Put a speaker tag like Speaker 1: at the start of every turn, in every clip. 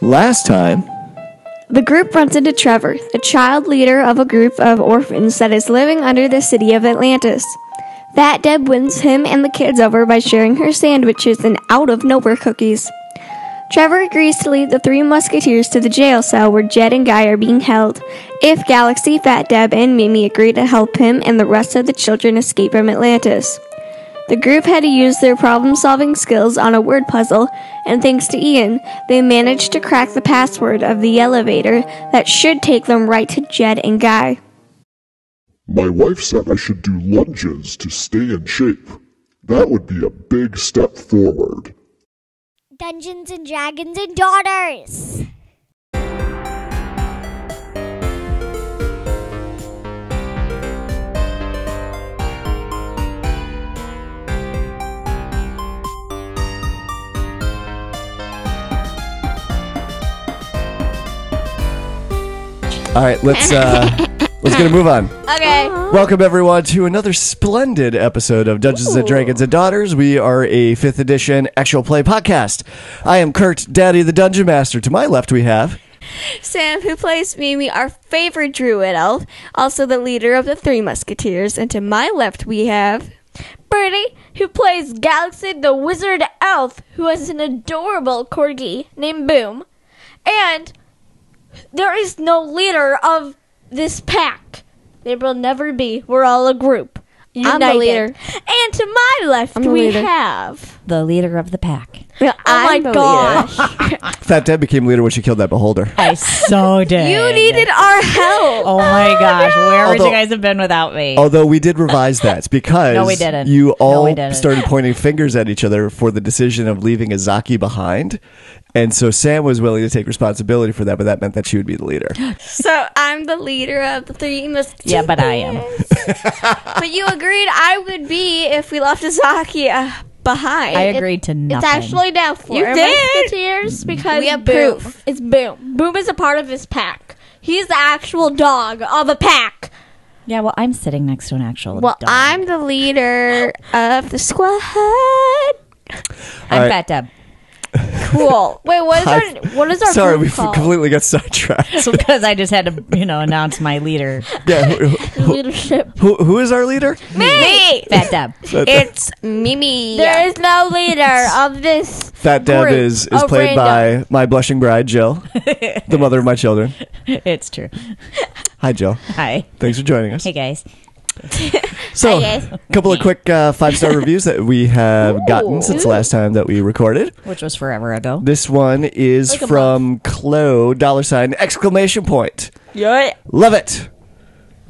Speaker 1: Last time,
Speaker 2: The group runs into Trevor, the child leader of a group of orphans that is living under the city of Atlantis. Fat Deb wins him and the kids over by sharing her sandwiches and out of nowhere cookies. Trevor agrees to lead the three musketeers to the jail cell where Jed and Guy are being held. If Galaxy, Fat Deb, and Mimi agree to help him and the rest of the children escape from Atlantis. The group had to use their problem solving skills on a word puzzle, and thanks to Ian, they managed to crack the password of the elevator that should take them right to Jed and Guy.
Speaker 3: My wife said I should do lunges to stay in shape. That would be a big step forward.
Speaker 4: Dungeons and Dragons and Daughters.
Speaker 1: All right, let's uh, let's get a move on.
Speaker 4: Okay.
Speaker 1: Welcome everyone to another splendid episode of Dungeons and Dragons and Daughters. We are a fifth edition actual play podcast. I am Kurt, Daddy the Dungeon Master. To my left, we have
Speaker 2: Sam, who plays Mimi, our favorite druid elf, also the leader of the Three Musketeers. And to my left, we have
Speaker 5: Birdie, who plays Galaxy the Wizard Elf, who has an adorable corgi named Boom. And there is no leader of this pack. There will never be. We're all a group. United.
Speaker 2: I'm the leader.
Speaker 5: And to my left,
Speaker 2: I'm the
Speaker 5: we
Speaker 2: leader.
Speaker 5: have.
Speaker 6: the leader of the pack.
Speaker 5: Oh
Speaker 2: I'm
Speaker 5: my
Speaker 2: the
Speaker 5: gosh.
Speaker 1: Fat Deb became leader when she killed that beholder.
Speaker 6: I so did.
Speaker 2: You needed our help.
Speaker 6: Oh my oh, gosh, where would
Speaker 1: Although-
Speaker 6: you guys have been without me?
Speaker 1: Although we did revise that because
Speaker 6: No, we didn't.
Speaker 1: you
Speaker 6: No,
Speaker 1: all
Speaker 6: we didn't.
Speaker 1: started pointing fingers at each other for the decision of leaving Azaki behind. And so Sam was willing to take responsibility for that, but that meant that she would be the leader.
Speaker 2: So I'm the leader of the Three Musketeers.
Speaker 6: yeah, but I am.
Speaker 2: But you agreed I would be if we left Azaki uh, behind.
Speaker 6: I agreed to nothing.
Speaker 5: It's actually now four
Speaker 2: You did.
Speaker 5: musketeers because
Speaker 2: We have
Speaker 5: Boom.
Speaker 2: proof.
Speaker 5: It's Boom. Boom is a part of this pack. He's the actual dog of a pack.
Speaker 6: yeah. Well, I'm sitting next to an actual.
Speaker 2: well,
Speaker 6: dog.
Speaker 2: I'm the leader of the squad.
Speaker 6: I'm
Speaker 1: Alright.
Speaker 6: Fat Deb.
Speaker 5: Cool. Wait, what is our what is our
Speaker 1: Sorry,
Speaker 5: group
Speaker 1: we
Speaker 5: called?
Speaker 1: completely got sidetracked.
Speaker 6: because I just had to, you know, announce my leader,
Speaker 1: yeah, who, who,
Speaker 5: leadership?
Speaker 1: who, who is our leader?
Speaker 2: Me.
Speaker 6: Fat Deb.
Speaker 2: It's Mimi.
Speaker 5: There is no leader of this.
Speaker 1: Fat Deb
Speaker 5: Group
Speaker 1: is, is
Speaker 5: of
Speaker 1: played
Speaker 5: random.
Speaker 1: by my blushing bride, Jill, the mother of my children.
Speaker 6: it's true.
Speaker 1: Hi, Jill.
Speaker 6: Hi.
Speaker 1: Thanks for joining us.
Speaker 6: Hey guys.
Speaker 1: So, a couple of quick uh, five star reviews that we have gotten since the last time that we recorded.
Speaker 6: Which was forever ago.
Speaker 1: This one is
Speaker 5: Like a
Speaker 1: from Chloe, dollar sign, exclamation point.
Speaker 5: Yeah.
Speaker 1: Love it.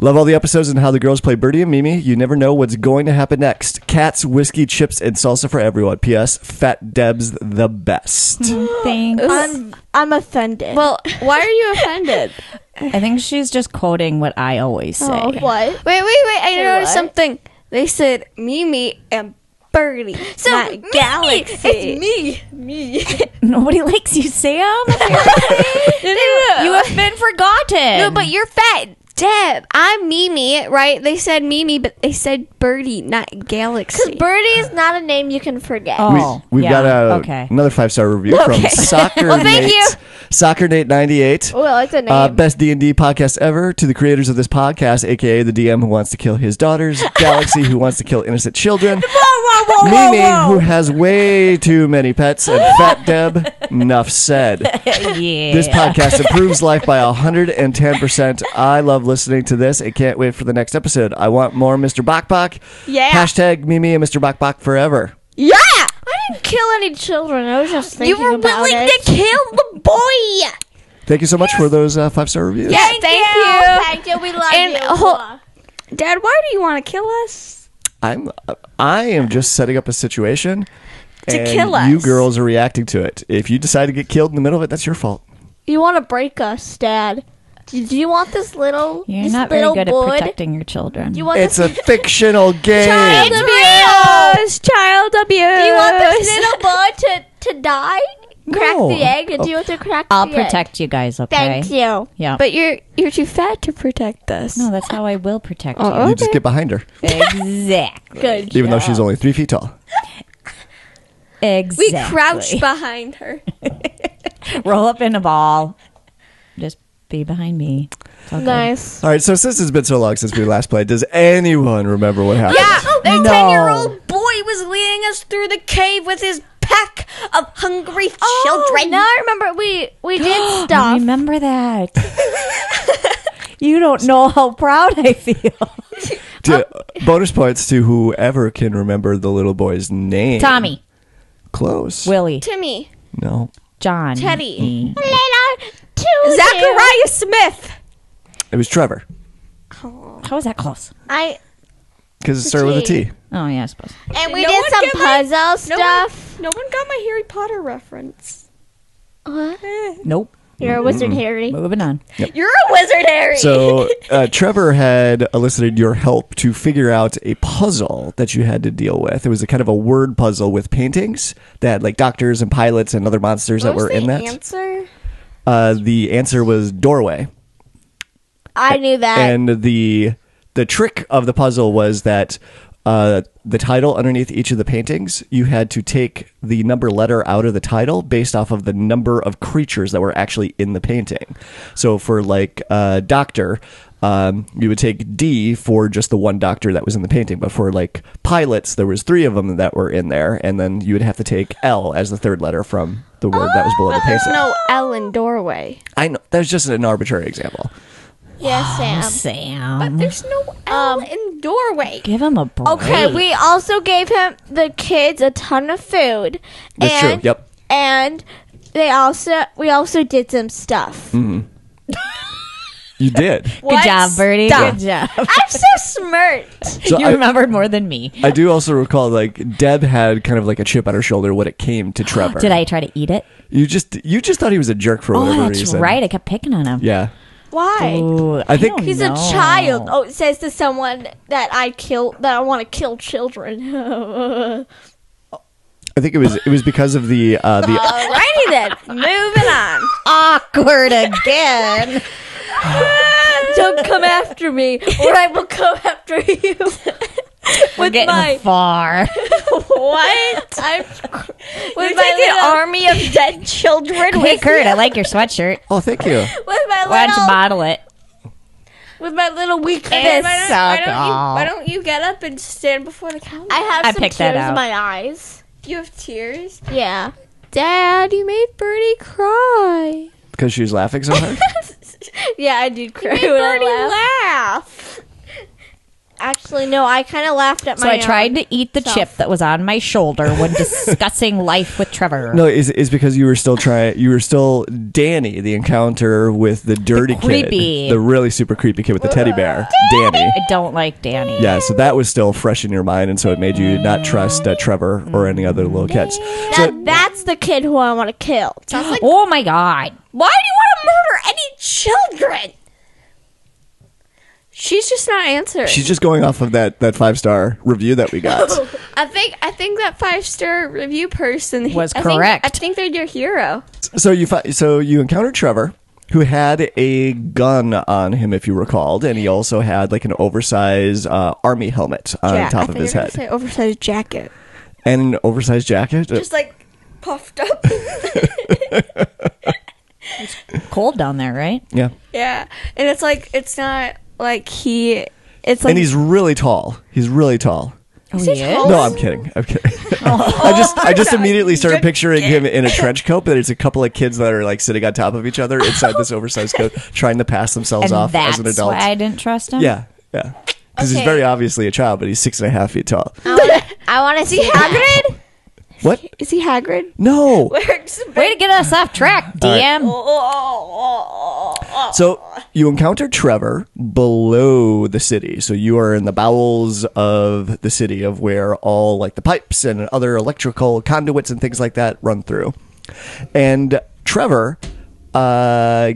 Speaker 1: Love all the episodes and how the girls play Birdie and Mimi. You never know what's going to happen next. Cats, whiskey, chips, and salsa for everyone. P.S. Fat Deb's the best.
Speaker 6: Thanks.
Speaker 5: I'm I'm offended.
Speaker 2: Well, why are you offended?
Speaker 6: I think she's just quoting what I always oh, say.
Speaker 5: oh, what?
Speaker 2: Wait, wait, wait! I noticed
Speaker 5: what?
Speaker 2: something. They said Mimi and Birdie,
Speaker 5: So
Speaker 2: not
Speaker 5: me,
Speaker 2: Galaxy.
Speaker 5: It's me. Me.
Speaker 6: Nobody likes you, Sam. you have been forgotten.
Speaker 2: No, but you're fat. Deb, I'm Mimi, right? They said Mimi, but they said Birdie, not Galaxy.
Speaker 5: Because Birdie is not a name you can forget.
Speaker 6: Oh,
Speaker 1: we, have
Speaker 6: yeah,
Speaker 1: got a,
Speaker 6: okay.
Speaker 1: another five star review
Speaker 2: Okay.
Speaker 1: from Soccer
Speaker 2: Well, thank
Speaker 1: Nate.
Speaker 2: you.
Speaker 1: Soccer Nate ninety eight.
Speaker 5: Oh, I like the name.
Speaker 1: Uh, best D and D podcast ever. To the creators of this podcast, aka the DM who wants to kill his daughters, Galaxy who wants to kill innocent children, Mimi who has way too many pets, and Fat Deb. Enough said.
Speaker 6: yeah.
Speaker 1: This podcast improves life by 110%. I love listening to this and can't wait for the next episode. I want more Mr. Bok Bok.
Speaker 5: Yeah.
Speaker 1: Hashtag Mimi and Mr. Bok Bok forever.
Speaker 5: yeah. I didn't kill any children. I was just thinking
Speaker 2: you were
Speaker 5: about
Speaker 2: willing
Speaker 5: it.
Speaker 2: to kill the boy.
Speaker 1: Thank you so much for those uh, five star reviews.
Speaker 2: Yeah, thank, you.
Speaker 5: Thank you. We love
Speaker 2: And
Speaker 5: you.
Speaker 2: hol- Dad, why do you want to kill us?
Speaker 1: I'm I am just setting up a situation
Speaker 2: To
Speaker 1: and
Speaker 2: kill us.
Speaker 1: You girls are reacting to it. If you decide to get killed in the middle of it, that's your fault.
Speaker 5: you want to break us, Dad? Do do you want this little?
Speaker 6: You're
Speaker 5: this
Speaker 6: not very
Speaker 5: little
Speaker 6: good
Speaker 5: boy?
Speaker 6: at protecting your children.
Speaker 5: Do you want
Speaker 1: It's
Speaker 5: this?
Speaker 1: a fictional game.
Speaker 5: Child
Speaker 2: abuse. Child abuse.
Speaker 5: do you want this little boy to to die? Crack
Speaker 1: No.
Speaker 5: the egg? Do you want to crack
Speaker 6: I'll
Speaker 5: the egg?
Speaker 6: protect you guys, okay?
Speaker 5: Thank you.
Speaker 6: Yeah.
Speaker 2: But you're you're too fat to protect us.
Speaker 6: no, that's how I will protect
Speaker 2: Oh,
Speaker 1: You just get behind her.
Speaker 6: Exactly.
Speaker 5: Good.
Speaker 1: even though she's only three feet tall.
Speaker 6: Exactly.
Speaker 5: We crouch behind her.
Speaker 6: Roll up in a ball. Just be behind me. It's all good.
Speaker 5: Nice.
Speaker 1: All right, so since it's been so long since we last played, does anyone remember what happened?
Speaker 5: Yeah, oh, the
Speaker 6: No.
Speaker 5: ten-year-old boy was leading us through the cave with his pack of hungry oh, children. Now I remember we we did
Speaker 6: I
Speaker 5: stuff.
Speaker 6: remember that. you don't know how proud I feel.
Speaker 1: To- oh. bonus points to whoever can remember the little boy's name.
Speaker 6: Tommy,
Speaker 1: Close.
Speaker 6: Willie,
Speaker 5: Timmy,
Speaker 1: no,
Speaker 6: John,
Speaker 5: Teddy. Mm.
Speaker 6: Me.
Speaker 5: Zachariah Smith.
Speaker 1: it was Trevor
Speaker 6: How was that close?
Speaker 5: I
Speaker 1: because it started with a T.
Speaker 6: Oh yeah, I suppose.
Speaker 5: and we
Speaker 2: No
Speaker 5: did
Speaker 2: one
Speaker 5: some
Speaker 2: get my-
Speaker 5: puzzle
Speaker 2: No one,
Speaker 5: stuff.
Speaker 2: no one got my Harry Potter reference.
Speaker 5: What?
Speaker 6: Nope.
Speaker 5: You're a wizard, Harry.
Speaker 6: Moving on.
Speaker 2: You're a wizard, Harry.
Speaker 1: So uh, Trevor had elicited your help to figure out a puzzle that you had to deal with. It was a kind of a word puzzle with paintings that like doctors and pilots and other monsters that
Speaker 2: what was
Speaker 1: were
Speaker 2: the
Speaker 1: in that.
Speaker 2: answer?
Speaker 1: Uh, the answer was doorway.
Speaker 5: I knew that.
Speaker 1: and the the trick of the puzzle was that uh, the title underneath each of the paintings, you had to take the number letter out of the title based off of the number of creatures that were actually in the painting. So for like uh, doctor, um, you would take D for just the one doctor that was in the painting. But for like pilots, there was three of them that were in there, and then you would have to take L as the third letter from the word that was below the
Speaker 2: There's
Speaker 1: painting.
Speaker 2: no L in doorway.
Speaker 1: I know that was just an arbitrary example.
Speaker 5: yes, Sam.
Speaker 6: Sam,
Speaker 2: There's no L in doorway.
Speaker 6: give him a break.
Speaker 5: Okay, we also gave him the kids a ton of food.
Speaker 1: That's true,
Speaker 5: and,
Speaker 1: yep.
Speaker 5: And they also we also did some stuff.
Speaker 1: You did.
Speaker 6: Good job, Birdie.
Speaker 5: Stop.
Speaker 6: Good job.
Speaker 5: I'm so smart.
Speaker 1: So
Speaker 6: you
Speaker 1: I-
Speaker 6: remembered more than me.
Speaker 1: I do also recall like Deb had kind of like a chip on her shoulder when it came to Trevor.
Speaker 6: Did I try to eat it?
Speaker 1: You just you just thought he was a jerk for
Speaker 6: Oh,
Speaker 1: whatever
Speaker 6: that's
Speaker 1: reason.
Speaker 6: right. I kept picking on him.
Speaker 1: Yeah.
Speaker 5: Why?
Speaker 6: Ooh,
Speaker 1: I think-
Speaker 6: don't
Speaker 5: He's
Speaker 6: know.
Speaker 5: a child. Oh, it says to someone that I kill that I want to kill children.
Speaker 1: I think it was it was because of the uh the
Speaker 5: Alrighty then, moving on.
Speaker 6: awkward again.
Speaker 5: Don't come after me, or I will come after you. With
Speaker 6: Getting
Speaker 5: my
Speaker 6: far.
Speaker 5: what? I'm with
Speaker 2: You're
Speaker 5: my little,
Speaker 2: army of dead children
Speaker 6: hey,
Speaker 2: with
Speaker 6: Kurt, I like your sweatshirt.
Speaker 1: Oh, thank you.
Speaker 5: with my
Speaker 6: Why don't you
Speaker 5: little
Speaker 6: model it?
Speaker 5: with my little weak
Speaker 2: And
Speaker 5: fist.
Speaker 2: why, don't, why, don't you, why don't you get up and stand before the camera?
Speaker 5: I have
Speaker 6: I
Speaker 5: some
Speaker 6: picked that
Speaker 5: tears in my eyes.
Speaker 2: you have tears.
Speaker 5: Yeah. Dad, you made Birdie cry.
Speaker 1: Because she was laughing so hard.
Speaker 5: Yeah, I did cry
Speaker 2: Made
Speaker 5: when I
Speaker 2: Birdie
Speaker 5: laughed.
Speaker 2: laugh.
Speaker 5: Actually, no, I kind of laughed at my. So.
Speaker 6: I tried to eat the
Speaker 5: self.
Speaker 6: chip that was on my shoulder when discussing life with Trevor.
Speaker 1: no, is is because you were still trying. You were still Danny, the encounter with the dirty
Speaker 6: creepy.
Speaker 1: kid, the really super creepy kid with the teddy bear, Danny.
Speaker 6: I don't like Danny.
Speaker 1: Yeah, so that was still fresh in your mind, and so it made you not trust uh, Trevor or any other little kids.
Speaker 5: That,
Speaker 1: So
Speaker 5: that's the kid who I want to kill.
Speaker 2: Like
Speaker 6: Oh my god.
Speaker 2: why do any children? She's just not answering.
Speaker 1: she's just going off of that that five star review that we got.
Speaker 2: I think I think that five star review person
Speaker 6: Was
Speaker 2: I think-
Speaker 6: correct.
Speaker 2: I think they're your hero.
Speaker 1: So you fi- so you encountered Trevor, who had a gun on him, if you recalled, and he also had like an oversized uh, army helmet on
Speaker 2: Jack-
Speaker 1: top
Speaker 2: I
Speaker 1: of
Speaker 2: thought
Speaker 1: his
Speaker 2: you were
Speaker 1: head,
Speaker 2: gonna Say oversized jacket.
Speaker 1: and an oversized jacket.
Speaker 2: Just like puffed up.
Speaker 6: It's cold down there, right?
Speaker 1: yeah,
Speaker 2: yeah, and it's like it's not like he. It's like
Speaker 1: and he's really tall. He's really tall.
Speaker 6: Oh, he is?
Speaker 1: No, I'm kidding. I'm kidding.
Speaker 2: Oh
Speaker 1: I just I just immediately started picturing him in a trench coat, but it's a couple of kids that are like sitting on top of each other inside this oversized coat, trying to pass themselves
Speaker 6: And
Speaker 1: off
Speaker 6: that's
Speaker 1: as an adult.
Speaker 6: why I didn't trust him.
Speaker 1: Yeah, yeah. Because he's
Speaker 5: Okay.
Speaker 1: very obviously a child, but he's six and a half feet tall.
Speaker 5: I want to see Hagrid.
Speaker 1: What?
Speaker 2: is he Hagrid?
Speaker 1: No.
Speaker 6: Way to get us off track, DM.
Speaker 1: So you encounter Trevor below the city. So you are in the bowels of the city of where all like the pipes and other electrical conduits and things like that run through. And Trevor uh,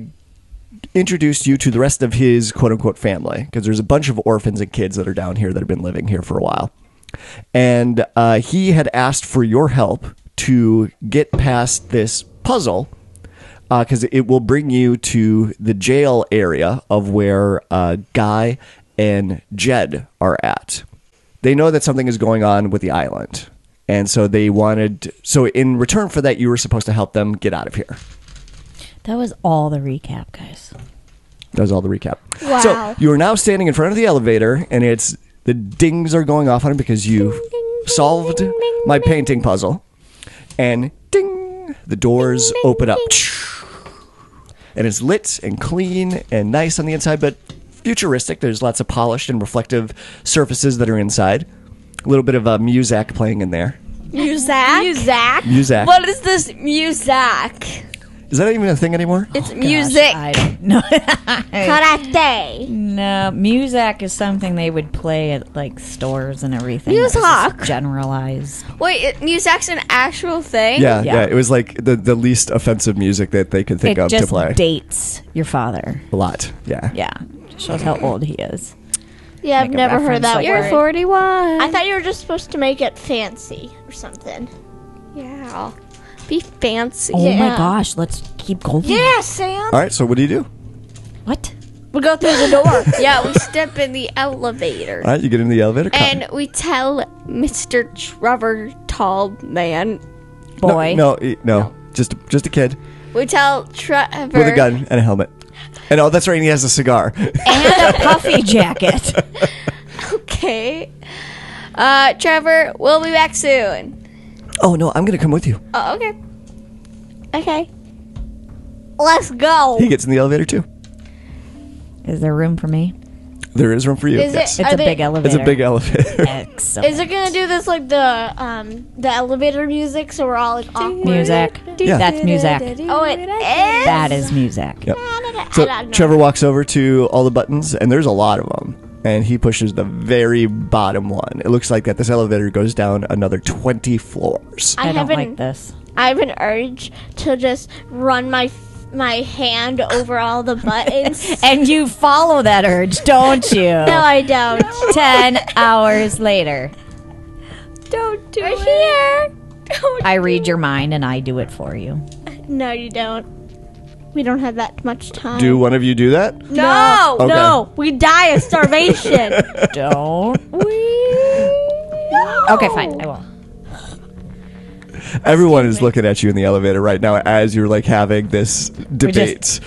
Speaker 1: introduced you to the rest of his quote unquote family because there's a bunch of orphans and kids that are down here that have been living here for a while. And uh, he had asked for your help to get past this puzzle because it will bring you to the jail area of where uh, Guy and Jed are at. They know that something is going on with the island, And so they wanted. So in return for that, you were supposed to help them get out of here.
Speaker 6: That was all the recap, guys.
Speaker 1: That was all the recap.
Speaker 5: Wow.
Speaker 1: So you are now standing in front of the elevator, and it's the dings are going off on it because you solved my painting puzzle, and ding, the doors open up, and it's lit and clean and nice on the inside, but futuristic. There's lots of polished and reflective surfaces that are inside. A little bit of uh, music playing in there.
Speaker 5: Muzak. Muzak.
Speaker 1: Muzak.
Speaker 5: What is this Muzak?
Speaker 1: Is that even a thing anymore?
Speaker 5: It's oh,
Speaker 6: Gosh,
Speaker 5: music.
Speaker 6: I don't know.
Speaker 5: Karate.
Speaker 6: no, music is something they would play at like stores and everything.
Speaker 5: Music.
Speaker 6: That was just Generalized.
Speaker 5: Wait, it, Muzak's an actual thing?
Speaker 1: yeah, yeah,
Speaker 6: Yeah.
Speaker 1: It was like the, the least offensive music that they could think
Speaker 6: It
Speaker 1: of to play.
Speaker 6: dates your father.
Speaker 1: a lot. Yeah.
Speaker 6: Yeah, shows how old he is.
Speaker 5: Yeah, I've never heard that
Speaker 6: like
Speaker 5: word.
Speaker 6: that.
Speaker 7: 41.
Speaker 5: I thought you were just supposed to make it fancy or something.
Speaker 7: yeah. Be fancy.
Speaker 6: Oh my
Speaker 5: Yeah.
Speaker 6: gosh, let's keep going.
Speaker 5: Yeah, Sam.
Speaker 1: All right. So what do you do?
Speaker 6: What?
Speaker 5: We go through the door.
Speaker 7: Yeah, we step in the elevator.
Speaker 1: All right. You get in the elevator. Come.
Speaker 7: And we tell Mr. Trevor Tall Man.
Speaker 1: No,
Speaker 6: Boy.
Speaker 1: No, no, no, Just just a kid
Speaker 7: We tell Trevor.
Speaker 1: with a gun and a helmet. And oh, that's right. And he has a cigar.
Speaker 6: And a puffy jacket.
Speaker 7: Okay. Uh, Trevor, we'll be back soon.
Speaker 1: Oh no, I'm gonna come with you.
Speaker 7: Oh, okay.
Speaker 5: okay. Let's go.
Speaker 1: He gets in the elevator too.
Speaker 6: Is there room for me?
Speaker 1: There is room for you.
Speaker 5: Is it-
Speaker 6: It's a
Speaker 5: they-
Speaker 6: big elevator.
Speaker 1: It's a big elevator.
Speaker 6: Excellent.
Speaker 5: Is it gonna do this like the um the elevator music so we're all like awkward?
Speaker 6: music?
Speaker 1: Yeah.
Speaker 6: That's music.
Speaker 5: Oh, it is.
Speaker 6: That is music.
Speaker 1: Yep. So. Trevor walks over to all the buttons, and there's a lot of them. And he pushes the very bottom one. It looks like that this elevator goes down another 20 floors.
Speaker 5: I,
Speaker 6: I, don't
Speaker 5: have an
Speaker 6: like this.
Speaker 5: I have an urge to just run my my hand over all the buttons.
Speaker 6: And you follow that urge, don't you?
Speaker 5: no, I don't.
Speaker 6: Ten hours later,
Speaker 7: Don't do it.
Speaker 5: We're here.
Speaker 6: Don't I read your mind and I do it for you.
Speaker 5: No, you don't. We don't have that much time.
Speaker 1: Do one of you do that?
Speaker 5: no,
Speaker 1: Okay.
Speaker 5: no, we die of starvation.
Speaker 6: Don't. We? Okay, fine. I will.
Speaker 1: Everyone is looking at you in the elevator right now as you're like having this debate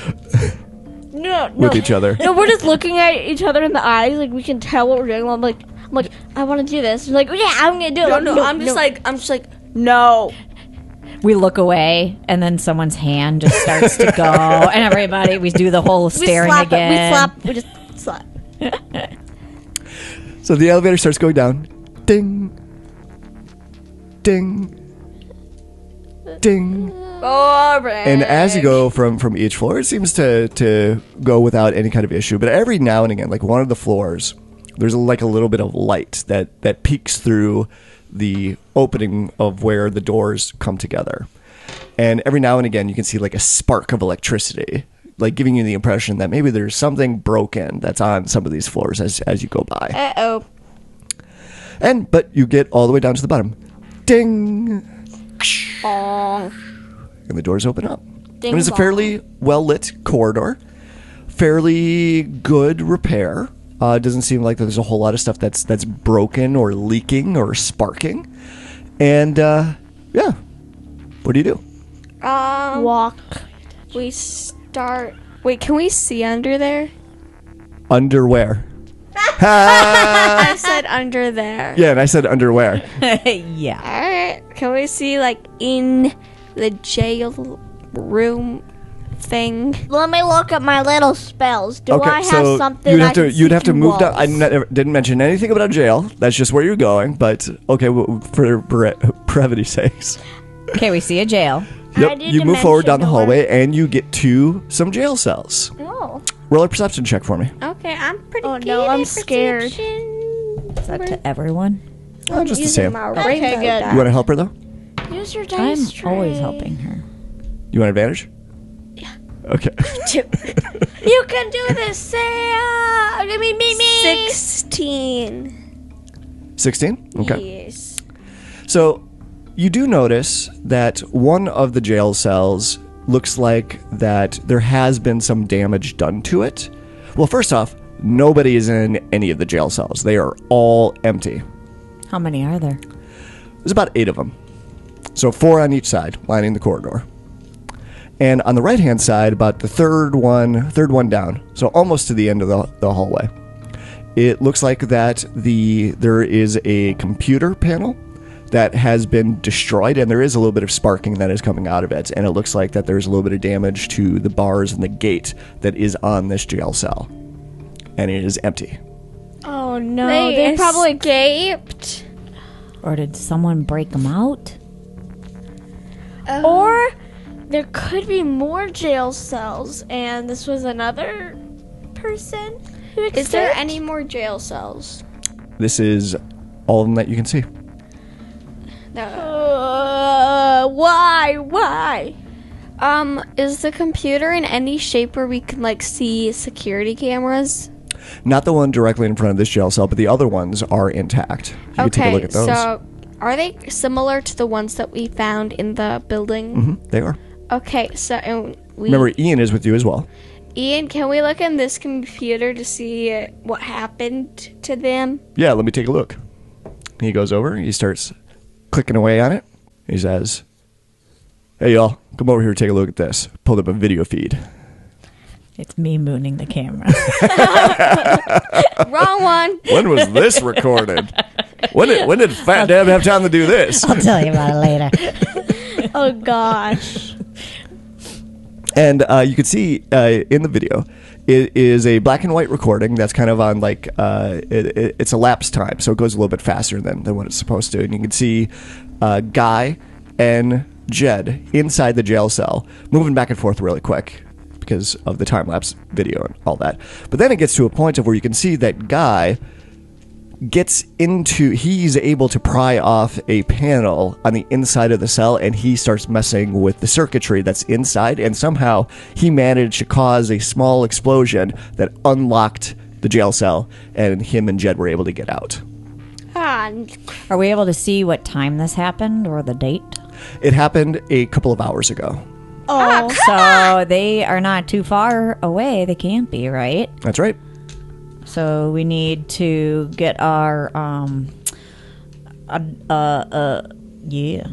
Speaker 5: no, no.
Speaker 1: with each other.
Speaker 5: No, we're just looking at each other in the eyes, like we can tell what we're doing. I'm like, I'm like, I want to do this. You're like, yeah, I'm gonna do it.
Speaker 7: No,
Speaker 5: Like,
Speaker 7: no, I'm just like, I'm just like, no.
Speaker 6: We look away, and then someone's hand just starts to go, and everybody we do the whole
Speaker 5: we
Speaker 6: staring
Speaker 5: slap
Speaker 6: again.
Speaker 5: it. We slap. We just slap.
Speaker 1: So the elevator starts going down. Ding. Ding. Ding.
Speaker 7: Boring.
Speaker 1: And as you go from from each floor, it seems to to go without any kind of issue. But every now and again, like one of the floors, there's like a little bit of light that that peeks through the opening of where the doors come together. And every now and again, you can see like a spark of electricity, like giving you the impression that maybe there's something broken that's on some of these floors as as you go by.
Speaker 7: Uh oh.
Speaker 1: And but you get all the way down to the bottom. Ding. And the doors open up. and it's a fairly well lit corridor. Fairly good repair. Uh, it doesn't seem like there's a whole lot of stuff that's that's broken or leaking or sparking. And uh, yeah. What do you do?
Speaker 7: Um,
Speaker 5: Walk.
Speaker 7: we start. Wait, can we see under there?
Speaker 1: Underwear. Ha!
Speaker 7: I said under there.
Speaker 1: yeah, and I said underwear.
Speaker 6: yeah.
Speaker 7: Alright. Can we see, like, in the jail room thing?
Speaker 5: Let me look at my little spells. Do I have
Speaker 1: so
Speaker 5: something?
Speaker 1: you'd
Speaker 5: I
Speaker 1: have to
Speaker 5: can
Speaker 1: you'd have to move down. I never, didn't mention anything about a jail. That's just where you're going. But okay, well, for bre- brevity's sakes,
Speaker 6: Okay, we see a jail.
Speaker 1: yep. You move forward down the
Speaker 5: dimension
Speaker 1: hallway and you get to some jail cells.
Speaker 7: Oh.
Speaker 1: Roll a perception check for me.
Speaker 7: Okay, I'm pretty
Speaker 5: Oh
Speaker 7: good
Speaker 5: no, I'm
Speaker 7: at
Speaker 5: scared.
Speaker 7: perception.
Speaker 6: Is that to everyone?
Speaker 1: Oh, just the same.
Speaker 5: Okay, good.
Speaker 1: You want to help her though?
Speaker 5: Use your dice
Speaker 6: I'm
Speaker 5: dice
Speaker 6: always helping her.
Speaker 1: You want advantage? Yeah. Okay.
Speaker 5: You can do this, Sam. Give me, me, me.
Speaker 7: 16.
Speaker 1: Sixteen. Okay.
Speaker 7: Yes.
Speaker 1: So you do notice that one of the jail cells looks like that there has been some damage done to it. Well, first off, nobody is in any of the jail cells. They are all empty.
Speaker 6: How many are there?
Speaker 1: There's about eight of them. So four on each side, lining the corridor. And on the right hand side, about the third one, third one down, so almost to the end of the, the hallway, it looks like that the there is a computer panel that has been destroyed, and there is a little bit of sparking that is coming out of it. And it looks like that there's a little bit of damage to the bars and the gate that is on this jail cell, and it is empty.
Speaker 5: Oh no,
Speaker 2: They,
Speaker 5: they, probably
Speaker 2: escaped.
Speaker 6: Or did someone break them out? Oh.
Speaker 5: or there could be more jail cells, and this was another person who escaped.
Speaker 2: Is there any more jail cells?
Speaker 1: This is all of them that you can see.
Speaker 5: Uh, why? Why?
Speaker 2: Um, is the computer in any shape where we can like see security cameras?
Speaker 1: Not the one directly in front of this jail cell, but the other ones are intact. You can take a look at those.
Speaker 2: so are they similar to the ones that we found in the building?
Speaker 1: Mm-hmm, they are.
Speaker 2: Okay, so and we
Speaker 1: Remember, Ian is with you as well.
Speaker 2: Ian, can we look in this computer to see uh, what happened to them?
Speaker 1: Yeah, let me take a look. He goes over, he starts clicking away on it. He says, Hey, y'all, come over here and take a look at this. Pulled up a video feed.
Speaker 6: It's me mooning the camera.
Speaker 2: Wrong one.
Speaker 1: When was this recorded? When did, when did Fat Deb have time to do this?
Speaker 6: I'll tell you about it later.
Speaker 5: Oh gosh.
Speaker 1: And uh, you can see uh, in the video, it is a black and white recording that's kind of on like uh, it, it, it's a lapse time, so it goes a little bit faster than, than what it's supposed to. And you can see uh, Guy and Jed inside the jail cell moving back and forth really quick because of the time lapse video and all that. But then it gets to a point of where you can see that Guy gets into he's able to pry off a panel on the inside of the cell and he starts messing with the circuitry that's inside and somehow he managed to cause a small explosion that unlocked the jail cell and him and Jed were able to get out.
Speaker 6: Are we able to see what time this happened or the date?
Speaker 1: It happened a couple of hours ago.
Speaker 5: oh, oh
Speaker 6: So they are not too far away. They can't be, right?
Speaker 1: That's right.
Speaker 6: So we need to get our um, uh, uh, uh yeah.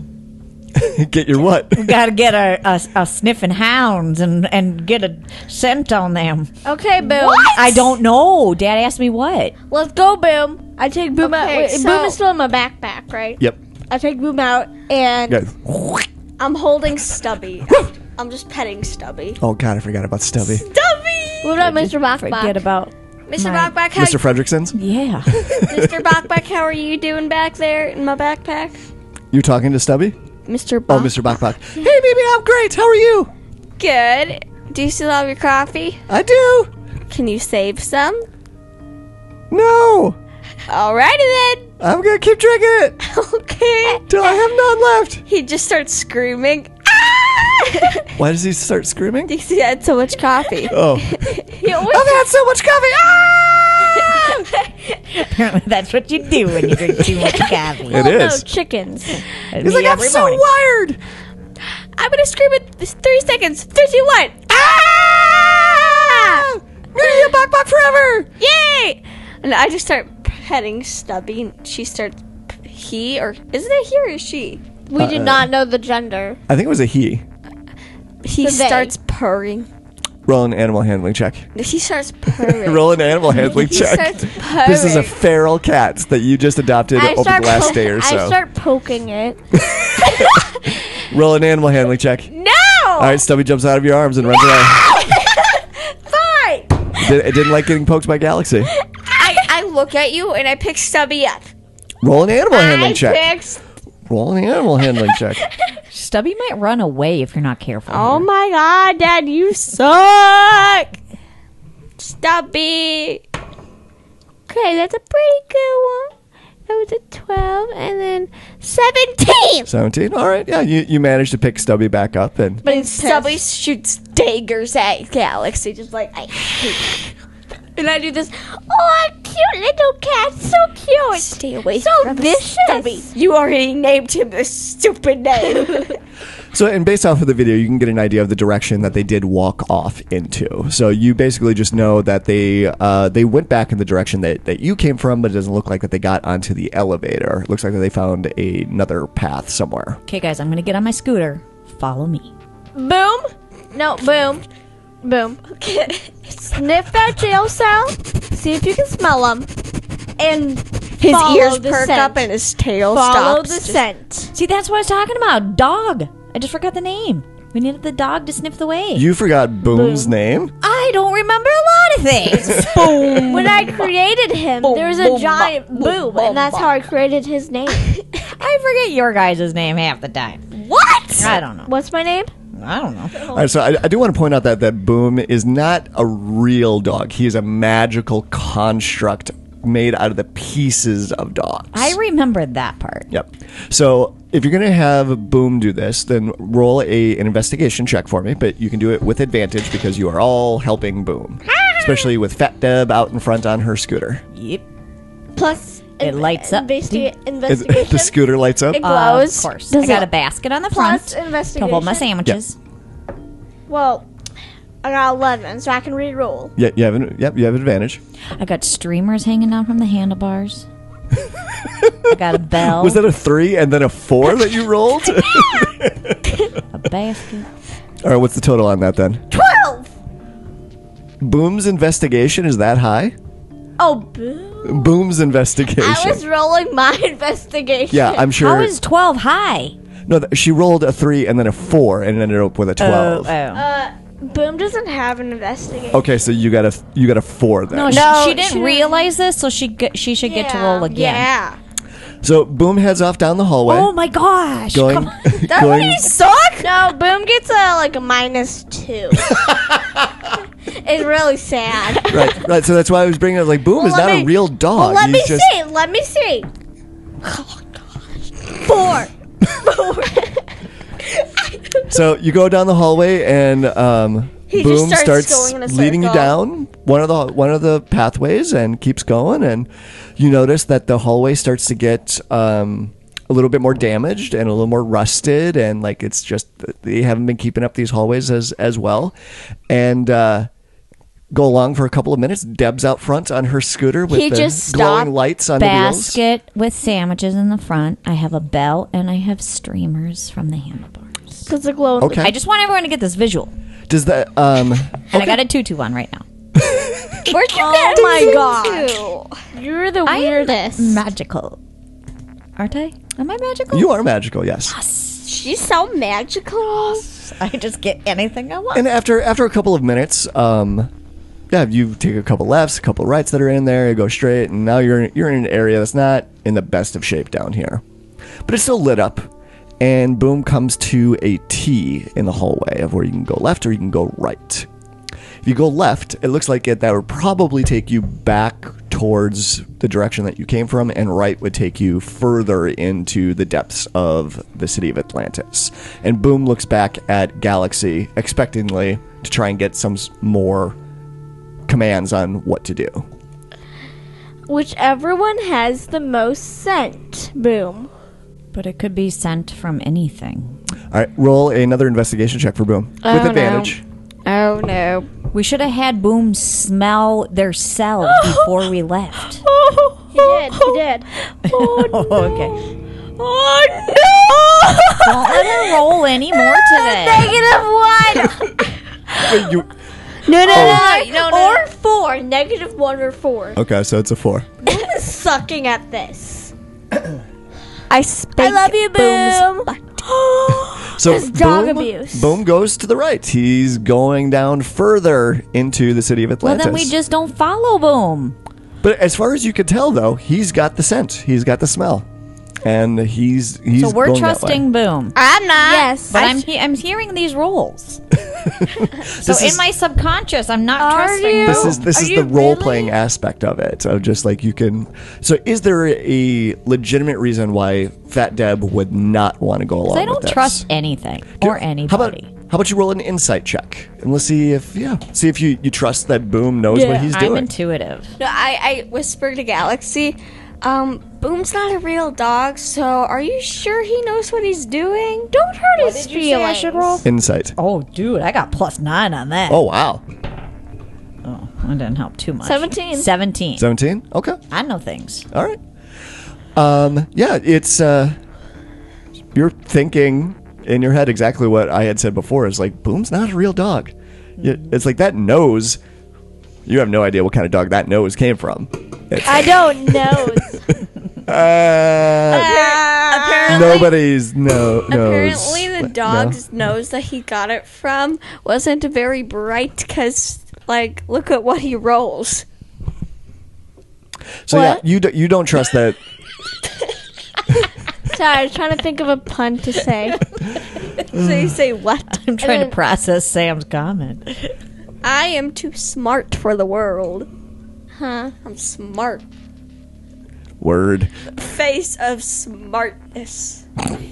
Speaker 1: get your what?
Speaker 6: We got to get a, a, a sniffing hounds and and get a scent on them.
Speaker 5: okay, boom. What?
Speaker 6: I don't know. Dad asked me what.
Speaker 5: Let's go, boom. I take boom out.
Speaker 2: Okay,
Speaker 5: Wait,
Speaker 2: so-
Speaker 5: boom is still in my backpack, right?
Speaker 1: Yep.
Speaker 5: I take boom out, and
Speaker 1: Yeah.
Speaker 2: I'm holding Stubby. I'm just petting Stubby.
Speaker 1: Oh god, I forgot about Stubby.
Speaker 5: Stubby. What about Mr. Bok Bok?
Speaker 6: Forget about
Speaker 2: Mr.
Speaker 6: My-
Speaker 2: Bok Bok, how
Speaker 1: Mr. Fredrickson's?
Speaker 6: yeah.
Speaker 2: Mr. Bok Bok, how are you doing back there in my backpack?
Speaker 1: You talking to Stubby?
Speaker 2: Mr.
Speaker 1: Oh,
Speaker 2: Bach.
Speaker 1: Mr. Bok Bok. Hey, baby, I'm great. How are you?
Speaker 2: Good. Do you still have your coffee?
Speaker 1: I do.
Speaker 2: Can you save some?
Speaker 1: No,
Speaker 2: Alrighty then.
Speaker 1: I'm gonna keep drinking it
Speaker 2: Okay.
Speaker 1: till I have none left.
Speaker 2: He just starts screaming.
Speaker 1: Why does he start screaming?
Speaker 2: Because he had so much coffee.
Speaker 1: Oh,
Speaker 2: He always
Speaker 1: I've had so much coffee. Ah!
Speaker 6: Apparently, that's what you do when you drink too much coffee.
Speaker 1: It
Speaker 5: no,
Speaker 1: is.
Speaker 5: chickens.
Speaker 1: He's like, I'm so wired.
Speaker 2: I'm gonna scream in this three seconds. Three, two, one.
Speaker 1: Ah! Me, Bok Bok forever.
Speaker 2: Yay! And I just start petting Stubby. and She starts. He or isn't it he or is she?
Speaker 5: We did not know the gender.
Speaker 1: I think it was a he.
Speaker 2: He
Speaker 5: The they.
Speaker 2: starts purring.
Speaker 1: Roll an animal handling check.
Speaker 2: He starts purring.
Speaker 1: Roll an animal handling
Speaker 2: he
Speaker 1: check.
Speaker 2: starts purring.
Speaker 1: This is a feral cat that you just adopted
Speaker 5: I
Speaker 1: over
Speaker 5: start,
Speaker 1: the last
Speaker 5: poke-
Speaker 1: day or so.
Speaker 5: I start poking it.
Speaker 1: Roll an animal handling check.
Speaker 2: no.
Speaker 1: All right, Stubby jumps out of your arms and runs away.
Speaker 2: Fine.
Speaker 1: It, did, it didn't like getting poked by Galaxy.
Speaker 2: I, I look at you and I pick Stubby up.
Speaker 1: Roll an animal handling
Speaker 2: I
Speaker 1: check.
Speaker 2: pick
Speaker 1: Roll an animal handling check.
Speaker 6: Stubby might run away if you're not careful.
Speaker 2: Oh my god, Dad, you suck! Stubby! Okay, that's a pretty good one. That was a 12, and then 17!
Speaker 1: 17. All right. Yeah, you, you managed to pick Stubby back up and
Speaker 2: But Stubby shoots daggers at Galaxy, just like, I hate you. And I do this, oh, cute little cat, so cute! Stay away
Speaker 5: So
Speaker 2: from
Speaker 5: vicious.
Speaker 2: Stubby. You already named him this stupid name.
Speaker 1: So, and based off of the video, you can get an idea of the direction that they did walk off into. So, you basically just know that they uh, they went back in the direction that, that you came from, but it doesn't look like that they got onto the elevator. It looks like that they found a, another path somewhere.
Speaker 6: Okay, guys, I'm gonna get on my scooter. Follow me.
Speaker 5: Boom. No, boom. Boom. Sniff that jail cell. See if you can smell them. And
Speaker 2: His ears
Speaker 5: the
Speaker 2: perk
Speaker 5: scent.
Speaker 2: up and his tail
Speaker 5: follow
Speaker 2: stops.
Speaker 5: the
Speaker 2: just-
Speaker 5: scent.
Speaker 6: See, that's what I was talking about. Dog. I just forgot the name. We needed the dog to sniff the way.
Speaker 1: You forgot Boom's name?
Speaker 6: I don't remember a lot of things. Boom.
Speaker 5: When I created him, there was a giant boom, and that's how I created his name.
Speaker 6: I forget your guys' name half the time.
Speaker 5: what?
Speaker 6: I don't know.
Speaker 5: What's my name?
Speaker 6: I don't know. Oh.
Speaker 1: All right, so I, I do want to point out that that Boom is not a real dog. He is a magical construct made out of the pieces of dogs.
Speaker 6: I remembered that part.
Speaker 1: Yep. So if you're going to have Boom do this, then roll a an investigation check for me, but you can do it with advantage because you are all helping Boom. Especially with Fat Deb out in front on her scooter.
Speaker 6: Yep.
Speaker 5: Plus,
Speaker 6: It lights up.
Speaker 5: investi-
Speaker 1: Is-
Speaker 5: investigation.
Speaker 1: the scooter lights up.
Speaker 5: It glows.
Speaker 6: of course.
Speaker 5: Does
Speaker 6: I got
Speaker 5: it-
Speaker 6: a basket on the front.
Speaker 5: Plus
Speaker 6: front
Speaker 5: investigation.
Speaker 6: to hold my sandwiches.
Speaker 5: Well, I got 11, so I can re-roll.
Speaker 1: Yeah, you have an, yep, you have advantage.
Speaker 6: I got streamers hanging down from the handlebars. I got a bell,
Speaker 1: Was that a three and then a four that you rolled?
Speaker 6: a basket.
Speaker 1: All right, what's the total on that then?
Speaker 5: 12!
Speaker 1: Boom's investigation is that high?
Speaker 5: Oh, boo.
Speaker 1: Boom's investigation.
Speaker 5: I was rolling my investigation.
Speaker 1: yeah, I'm sure.
Speaker 6: How is 12 high?
Speaker 1: no, th- she rolled a three and then a four and ended up with a twelve.
Speaker 6: Oh, oh.
Speaker 5: Uh, Boom doesn't have an investigation.
Speaker 1: Okay, so you got a you got a four then.
Speaker 6: no, she,
Speaker 5: No,
Speaker 6: she didn't
Speaker 5: she-
Speaker 6: realize this, so she get, she should get to roll again.
Speaker 5: Yeah.
Speaker 1: So Boom heads off down the hallway,
Speaker 6: Oh my gosh!
Speaker 1: going
Speaker 6: Come on.
Speaker 1: going.
Speaker 5: Suck? No, Boom gets a, like a minus two. it's really sad.
Speaker 1: right, right. So that's why I was bringing it. Like Boom is
Speaker 5: Well,
Speaker 1: not
Speaker 5: let
Speaker 1: a real dog.
Speaker 5: Well, let
Speaker 1: He's
Speaker 5: me
Speaker 1: just,
Speaker 5: see. Let me see. Oh, gosh. Four. Four.
Speaker 1: So you go down the hallway and um,
Speaker 5: He just
Speaker 1: Boom
Speaker 5: starts
Speaker 1: starts,
Speaker 5: going in a
Speaker 1: leading you
Speaker 5: circle.
Speaker 1: down one of the one of the pathways and keeps going and you notice that the hallway starts to get um, a little bit more damaged and a little more rusted and like it's just they haven't been keeping up these hallways as as well and uh, go along for a couple of minutes. Deb's out front on her scooter with
Speaker 5: He
Speaker 1: the
Speaker 5: just
Speaker 1: glowing lights on the wheels.
Speaker 6: Basket with sandwiches in the front. I have a bell and I have streamers from the handlebars.
Speaker 5: Because the glow.
Speaker 1: Okay.
Speaker 6: I just want everyone to get this visual,
Speaker 1: Does that um
Speaker 6: and I got a tutu on right now.
Speaker 5: Where'd you
Speaker 2: Oh
Speaker 5: get
Speaker 2: my
Speaker 5: god. You're the
Speaker 6: I am
Speaker 5: weirdest.
Speaker 6: Magical, aren't I? Am I magical?
Speaker 1: you are magical, yes.
Speaker 2: She's so magical.
Speaker 6: I just get anything I want.
Speaker 1: And after after a couple of minutes, um, yeah, you take a couple lefts, a couple rights that are in there, you go straight, and now you're you're in an area that's not in the best of shape down here, but it's still lit up. And boom comes to a T in the hallway of where you can go left or you can go right. If you go left, it looks like it that would probably take you back towards the direction that you came from, and right would take you further into the depths of the city of Atlantis. And Boom looks back at Galaxy expectantly to try and get some more commands on what to do.
Speaker 5: Whichever one has the most scent. Boom.
Speaker 6: But it could be sent from anything.
Speaker 1: All right, roll another investigation check for Boom
Speaker 5: Oh,
Speaker 1: with
Speaker 5: no.
Speaker 1: advantage.
Speaker 2: Oh no.
Speaker 6: We should have had Boom smell their cell before we left. Oh.
Speaker 5: He did. He did.
Speaker 6: Oh, okay.
Speaker 5: Oh no!
Speaker 6: Don't let her roll any more today.
Speaker 5: Negative one.
Speaker 1: Wait, you-
Speaker 5: No, no,
Speaker 1: Oh.
Speaker 5: no, no, Or four. Negative one or four.
Speaker 1: okay, so it's a four.
Speaker 5: Sucking at this.
Speaker 2: I spank
Speaker 5: I love you,
Speaker 2: Boom's
Speaker 5: Boom.
Speaker 1: So
Speaker 5: That's dog
Speaker 1: Boom,
Speaker 5: abuse.
Speaker 1: Boom goes to the right. He's going down further into the city of Atlantis.
Speaker 6: Well,
Speaker 1: Atlantis.
Speaker 6: then we just don't follow Boom.
Speaker 1: But as far as you could tell, though, he's got the scent. He's got the smell, and he's he's.
Speaker 6: So we're
Speaker 1: going that way.
Speaker 6: trusting Boom.
Speaker 2: I'm not.
Speaker 5: Yes.
Speaker 6: But I'm he- I'm hearing these rolls. so
Speaker 1: This
Speaker 6: in
Speaker 1: is-
Speaker 6: my subconscious, I'm not
Speaker 5: Are
Speaker 6: trusting
Speaker 5: you?
Speaker 1: This is this
Speaker 5: Are
Speaker 1: is the role
Speaker 5: really?
Speaker 1: playing aspect of it. Of just like you can. So is there a legitimate reason why Fat Deb would not want to go along?
Speaker 6: I don't
Speaker 1: this?
Speaker 6: trust anything or anybody.
Speaker 1: How about how about you roll an insight check and let's see if yeah see if you you trust that Boom knows what he's doing.
Speaker 6: I'm intuitive.
Speaker 2: No, I, I whisper to Galaxy, Um, Boom's not a real dog, so are you sure he knows what he's doing? Don't hurt his feelings.
Speaker 1: Insight.
Speaker 6: Oh, dude, I got plus nine on that.
Speaker 1: Oh wow.
Speaker 6: Oh, that didn't help too much.
Speaker 5: 17.
Speaker 6: 17.
Speaker 1: 17? Okay.
Speaker 6: I know things.
Speaker 1: All right. Um, yeah, it's uh, you're thinking in your head exactly what I had said before. Is like Boom's not a real dog. Yeah, It's like that nose. You have no idea what kind of dog that nose came from. It's,
Speaker 5: I don't know.
Speaker 1: uh, nobody's no knows.
Speaker 2: Apparently, the
Speaker 1: No.
Speaker 2: dog's nose that he got it from wasn't very bright because, like, look at what he rolls.
Speaker 1: So yeah, you do, you don't trust that.
Speaker 5: Sorry, I was trying to think of a pun to say.
Speaker 2: So you say, what?
Speaker 6: I'm trying to process Sam's comment.
Speaker 2: I am too smart for the world. Huh? I'm smart.
Speaker 1: Word.
Speaker 2: Face of smartness.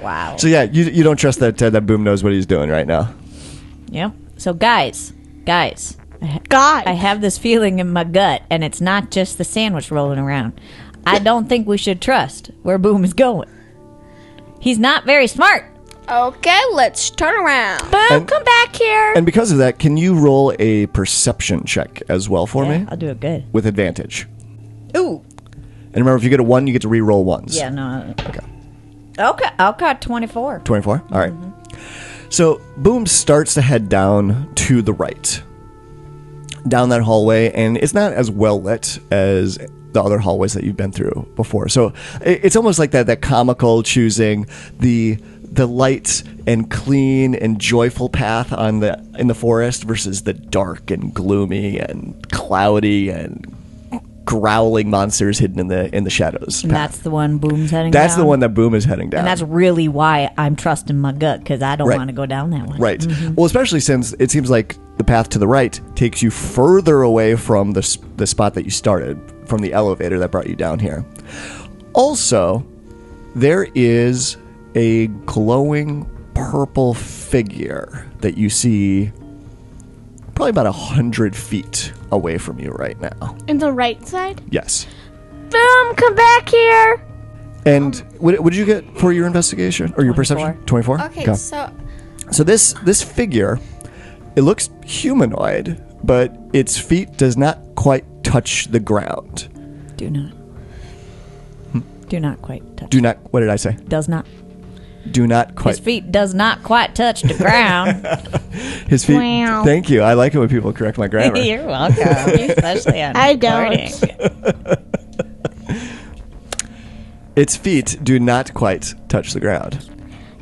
Speaker 6: Wow.
Speaker 1: So yeah, you you don't trust that uh, that Boom knows what he's doing right now.
Speaker 6: Yep. So, guys, guys,
Speaker 5: God.
Speaker 6: I have this feeling in my gut, and it's not just the sandwich rolling around. I don't think we should trust where Boom is going. He's not very smart.
Speaker 2: Okay, let's turn around.
Speaker 5: Boom,
Speaker 1: And-
Speaker 5: come back here.
Speaker 1: And because of that, can you roll a perception check as well for
Speaker 6: Yeah,
Speaker 1: me
Speaker 6: I'll do it good.
Speaker 1: with advantage?
Speaker 6: Ooh.
Speaker 1: And remember, if you get a one, you get to re-roll ones.
Speaker 6: Yeah, no.
Speaker 1: Okay.
Speaker 6: Okay, okay, 24.
Speaker 1: 24? All right. Mm-hmm. So Boom starts to head down to the right, down that hallway, and it's not as well lit as the other hallways that you've been through before. So i- it's almost like that that comical choosing the the light and clean and joyful path on the in the forest versus the dark and gloomy and cloudy and growling monsters hidden in the in the shadows.
Speaker 6: And
Speaker 1: path.
Speaker 6: that's the one Boom's heading
Speaker 1: That's
Speaker 6: down.
Speaker 1: the one that Boom is heading down.
Speaker 6: And that's really why I'm trusting my gut, because I don't
Speaker 1: Right.
Speaker 6: want to go down that one.
Speaker 1: Right. Mm-hmm. Well, especially since it seems like the path to the right takes you further away from the, the spot that you started, from the elevator that brought you down here. Also, there is a glowing purple figure that you see probably about a hundred feet away from you right now.
Speaker 5: In the right side.
Speaker 1: Yes.
Speaker 5: Boom, come back here.
Speaker 1: And what, what did you get for your investigation or your perception? 24?
Speaker 2: Okay, so
Speaker 1: So this this figure, it looks humanoid, but its feet does not quite touch the ground.
Speaker 6: Do not. Do not quite touch.
Speaker 1: Hmm. Do not. What did I say?
Speaker 6: does not.
Speaker 1: Do not quite.
Speaker 6: His feet does not quite touch the ground.
Speaker 1: His feet.
Speaker 5: Wow.
Speaker 1: Thank you. I like it when people correct my grammar.
Speaker 6: You're welcome, especially on
Speaker 5: I don't.
Speaker 1: its feet do not quite touch the ground,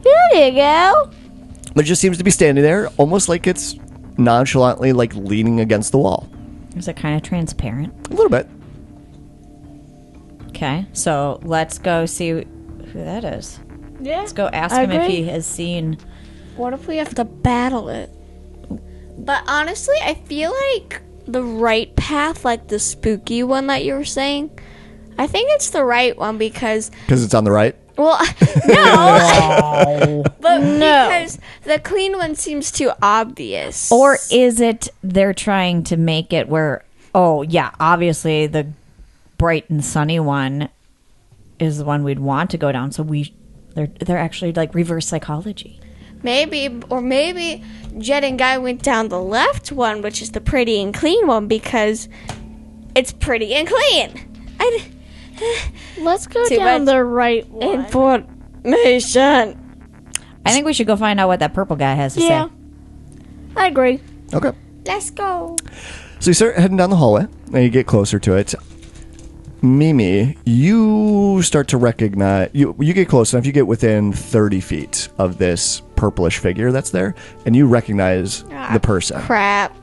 Speaker 5: There you go.
Speaker 1: but it just seems to be standing there, almost like it's nonchalantly like leaning against the wall.
Speaker 6: Is it kind of transparent?
Speaker 1: A little bit.
Speaker 6: Okay, so let's go see who that is.
Speaker 5: Yeah.
Speaker 6: Let's go ask
Speaker 5: I
Speaker 6: him if he has seen.
Speaker 2: what if we have to battle it? But honestly, I feel like the right path, like the spooky one that you were saying, I think it's the right one because,
Speaker 1: Because it's on the right.
Speaker 2: well, no, but no. because the clean one seems too obvious.
Speaker 6: Or is it they're trying to make it where, oh, yeah, obviously the bright and sunny one is the one we'd want to go down. So we, they're, they're actually like reverse psychology.
Speaker 2: Maybe, or maybe Jed and Guy went down the left one, which is the pretty and clean one, because it's pretty and clean. I,
Speaker 5: Let's go down
Speaker 2: much
Speaker 5: the right one.
Speaker 2: information.
Speaker 6: I think we should go find out what that purple guy has to
Speaker 5: Yeah.
Speaker 6: say.
Speaker 5: I agree.
Speaker 1: Okay.
Speaker 2: Let's go.
Speaker 1: So you start heading down the hallway, and you get closer to it. Mimi, you start to recognize you. You get close enough. You get within thirty feet of this purplish figure that's there, and you recognize ah, the person.
Speaker 2: Crap.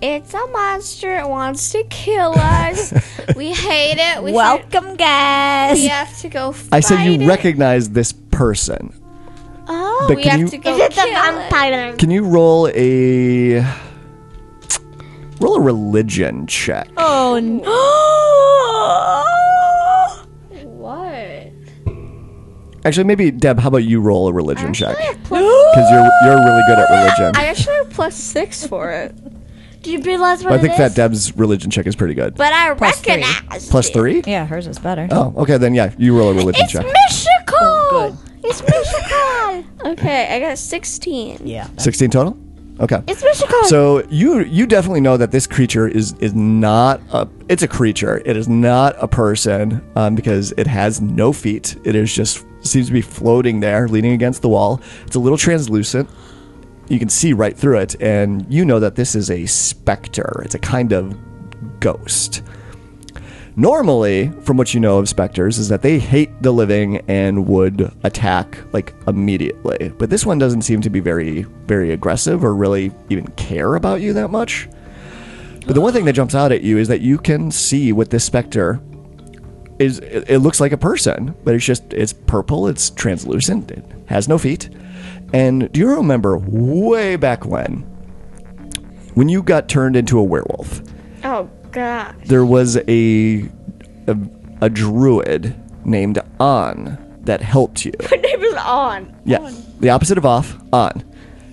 Speaker 2: It's a monster. It wants to kill us. we hate it. We, should-
Speaker 6: Welcome, guys.
Speaker 2: we have to go fight
Speaker 1: I said you
Speaker 2: it.
Speaker 1: recognize this person.
Speaker 2: Oh,
Speaker 1: But
Speaker 2: we have
Speaker 1: you-
Speaker 2: to go
Speaker 5: Is it the
Speaker 2: kill it.
Speaker 5: vampire?
Speaker 1: Can you roll a roll a religion check?
Speaker 5: Oh no.
Speaker 2: What?
Speaker 1: Actually, maybe Deb. How about you roll a religion check?
Speaker 2: I have
Speaker 1: Because you're you're really good at religion.
Speaker 2: I actually have plus six for it.
Speaker 5: Do you realize what
Speaker 1: I think
Speaker 5: it
Speaker 1: Fat? Deb's religion check is pretty good.
Speaker 2: But I
Speaker 6: Plus three.
Speaker 2: recognize
Speaker 1: Plus three?
Speaker 6: Yeah, hers is better.
Speaker 1: Oh, okay, then yeah, you roll a religion
Speaker 5: It's
Speaker 1: check.
Speaker 5: mystical.
Speaker 6: Oh,
Speaker 5: It's mystical.
Speaker 2: Okay, I got 16.
Speaker 6: Yeah.
Speaker 1: 16 total? Okay.
Speaker 5: It's.
Speaker 1: So you you definitely know that this creature is is not a it's a creature. It is not a person um, because it has no feet. It is just seems to be floating there, leaning against the wall. It's a little translucent. You can see right through it, and you know that this is a specter. It's a kind of ghost. Normally, from what you know of specters, is that they hate the living and would attack like immediately. But this one doesn't seem to be very, very aggressive or really even care about you that much. But the one thing that jumps out at you is that you can see what this specter is. It, it looks like a person, but it's just it's purple. It's translucent. It has no feet. And do you remember way back when, when you got turned into a werewolf?
Speaker 2: Oh, God.
Speaker 1: there was a, a a druid named On that helped you.
Speaker 2: Her name is On.
Speaker 1: Yeah, the opposite of off, On.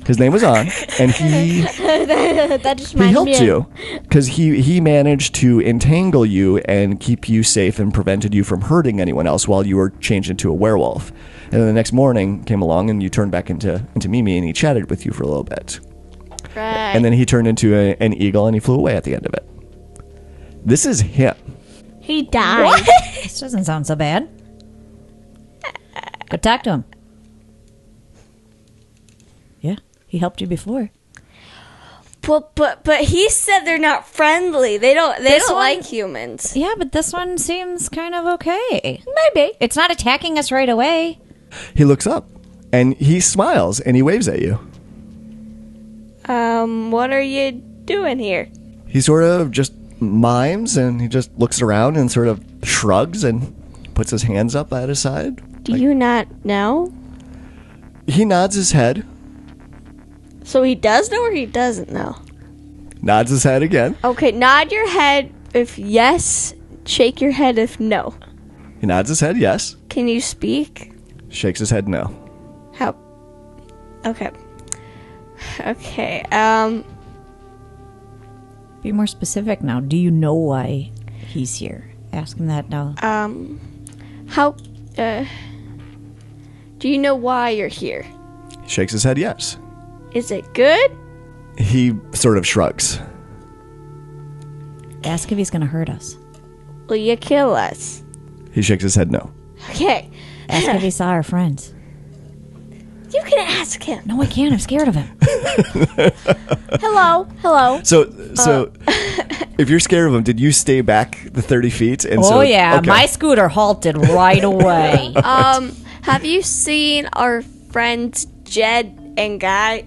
Speaker 1: His name was On, and he
Speaker 5: that just
Speaker 1: he helped you because he he managed to entangle you and keep you safe and prevented you from hurting anyone else while you were changed into a werewolf. And then the next morning came along and you turned back into into Meme and he chatted with you for a little bit.
Speaker 2: Right.
Speaker 1: And then he turned into a, an eagle and he flew away at the end of it. This is him.
Speaker 5: He died.
Speaker 6: This doesn't sound so bad. Go talk to him. Yeah, he helped you before.
Speaker 2: But but but he said they're not friendly. They don't they
Speaker 6: This
Speaker 2: don't
Speaker 6: one-
Speaker 2: like humans.
Speaker 6: Yeah, but this one seems kind of okay.
Speaker 5: Maybe.
Speaker 6: It's not attacking us right away.
Speaker 1: He looks up and he smiles and he waves at you.
Speaker 2: Um, what are you doing here?
Speaker 1: He sort of just mimes and he just looks around and sort of shrugs and puts his hands up at his side.
Speaker 2: Do you not know?
Speaker 1: He nods his head,
Speaker 2: So he does know or he doesn't know?
Speaker 1: nods his head again.
Speaker 2: Okay, nod your head if yes, shake your head if no.
Speaker 1: He nods his head, yes.
Speaker 2: Can you speak?
Speaker 1: Shakes his head, no.
Speaker 2: How? Okay. Okay. Um.
Speaker 6: Be more specific now. Do you know why he's here? Ask him that now.
Speaker 2: Um. How? Uh. Do you know why you're here?
Speaker 1: Shakes his head, yes.
Speaker 2: Is it good?
Speaker 1: He sort of shrugs.
Speaker 6: Ask if he's going to hurt us.
Speaker 2: Will you kill us?
Speaker 1: He shakes his head, no.
Speaker 2: Okay.
Speaker 6: Ask if he saw our friends.
Speaker 2: You can ask him.
Speaker 6: No, I can't. I'm scared of him.
Speaker 5: Hello. Hello.
Speaker 1: So, so if you're scared of him, did you stay back the 30 feet? And so,
Speaker 6: oh, yeah.
Speaker 1: okay.
Speaker 6: My scooter halted right away.
Speaker 2: Um. Have you seen our friends Jed and Guy?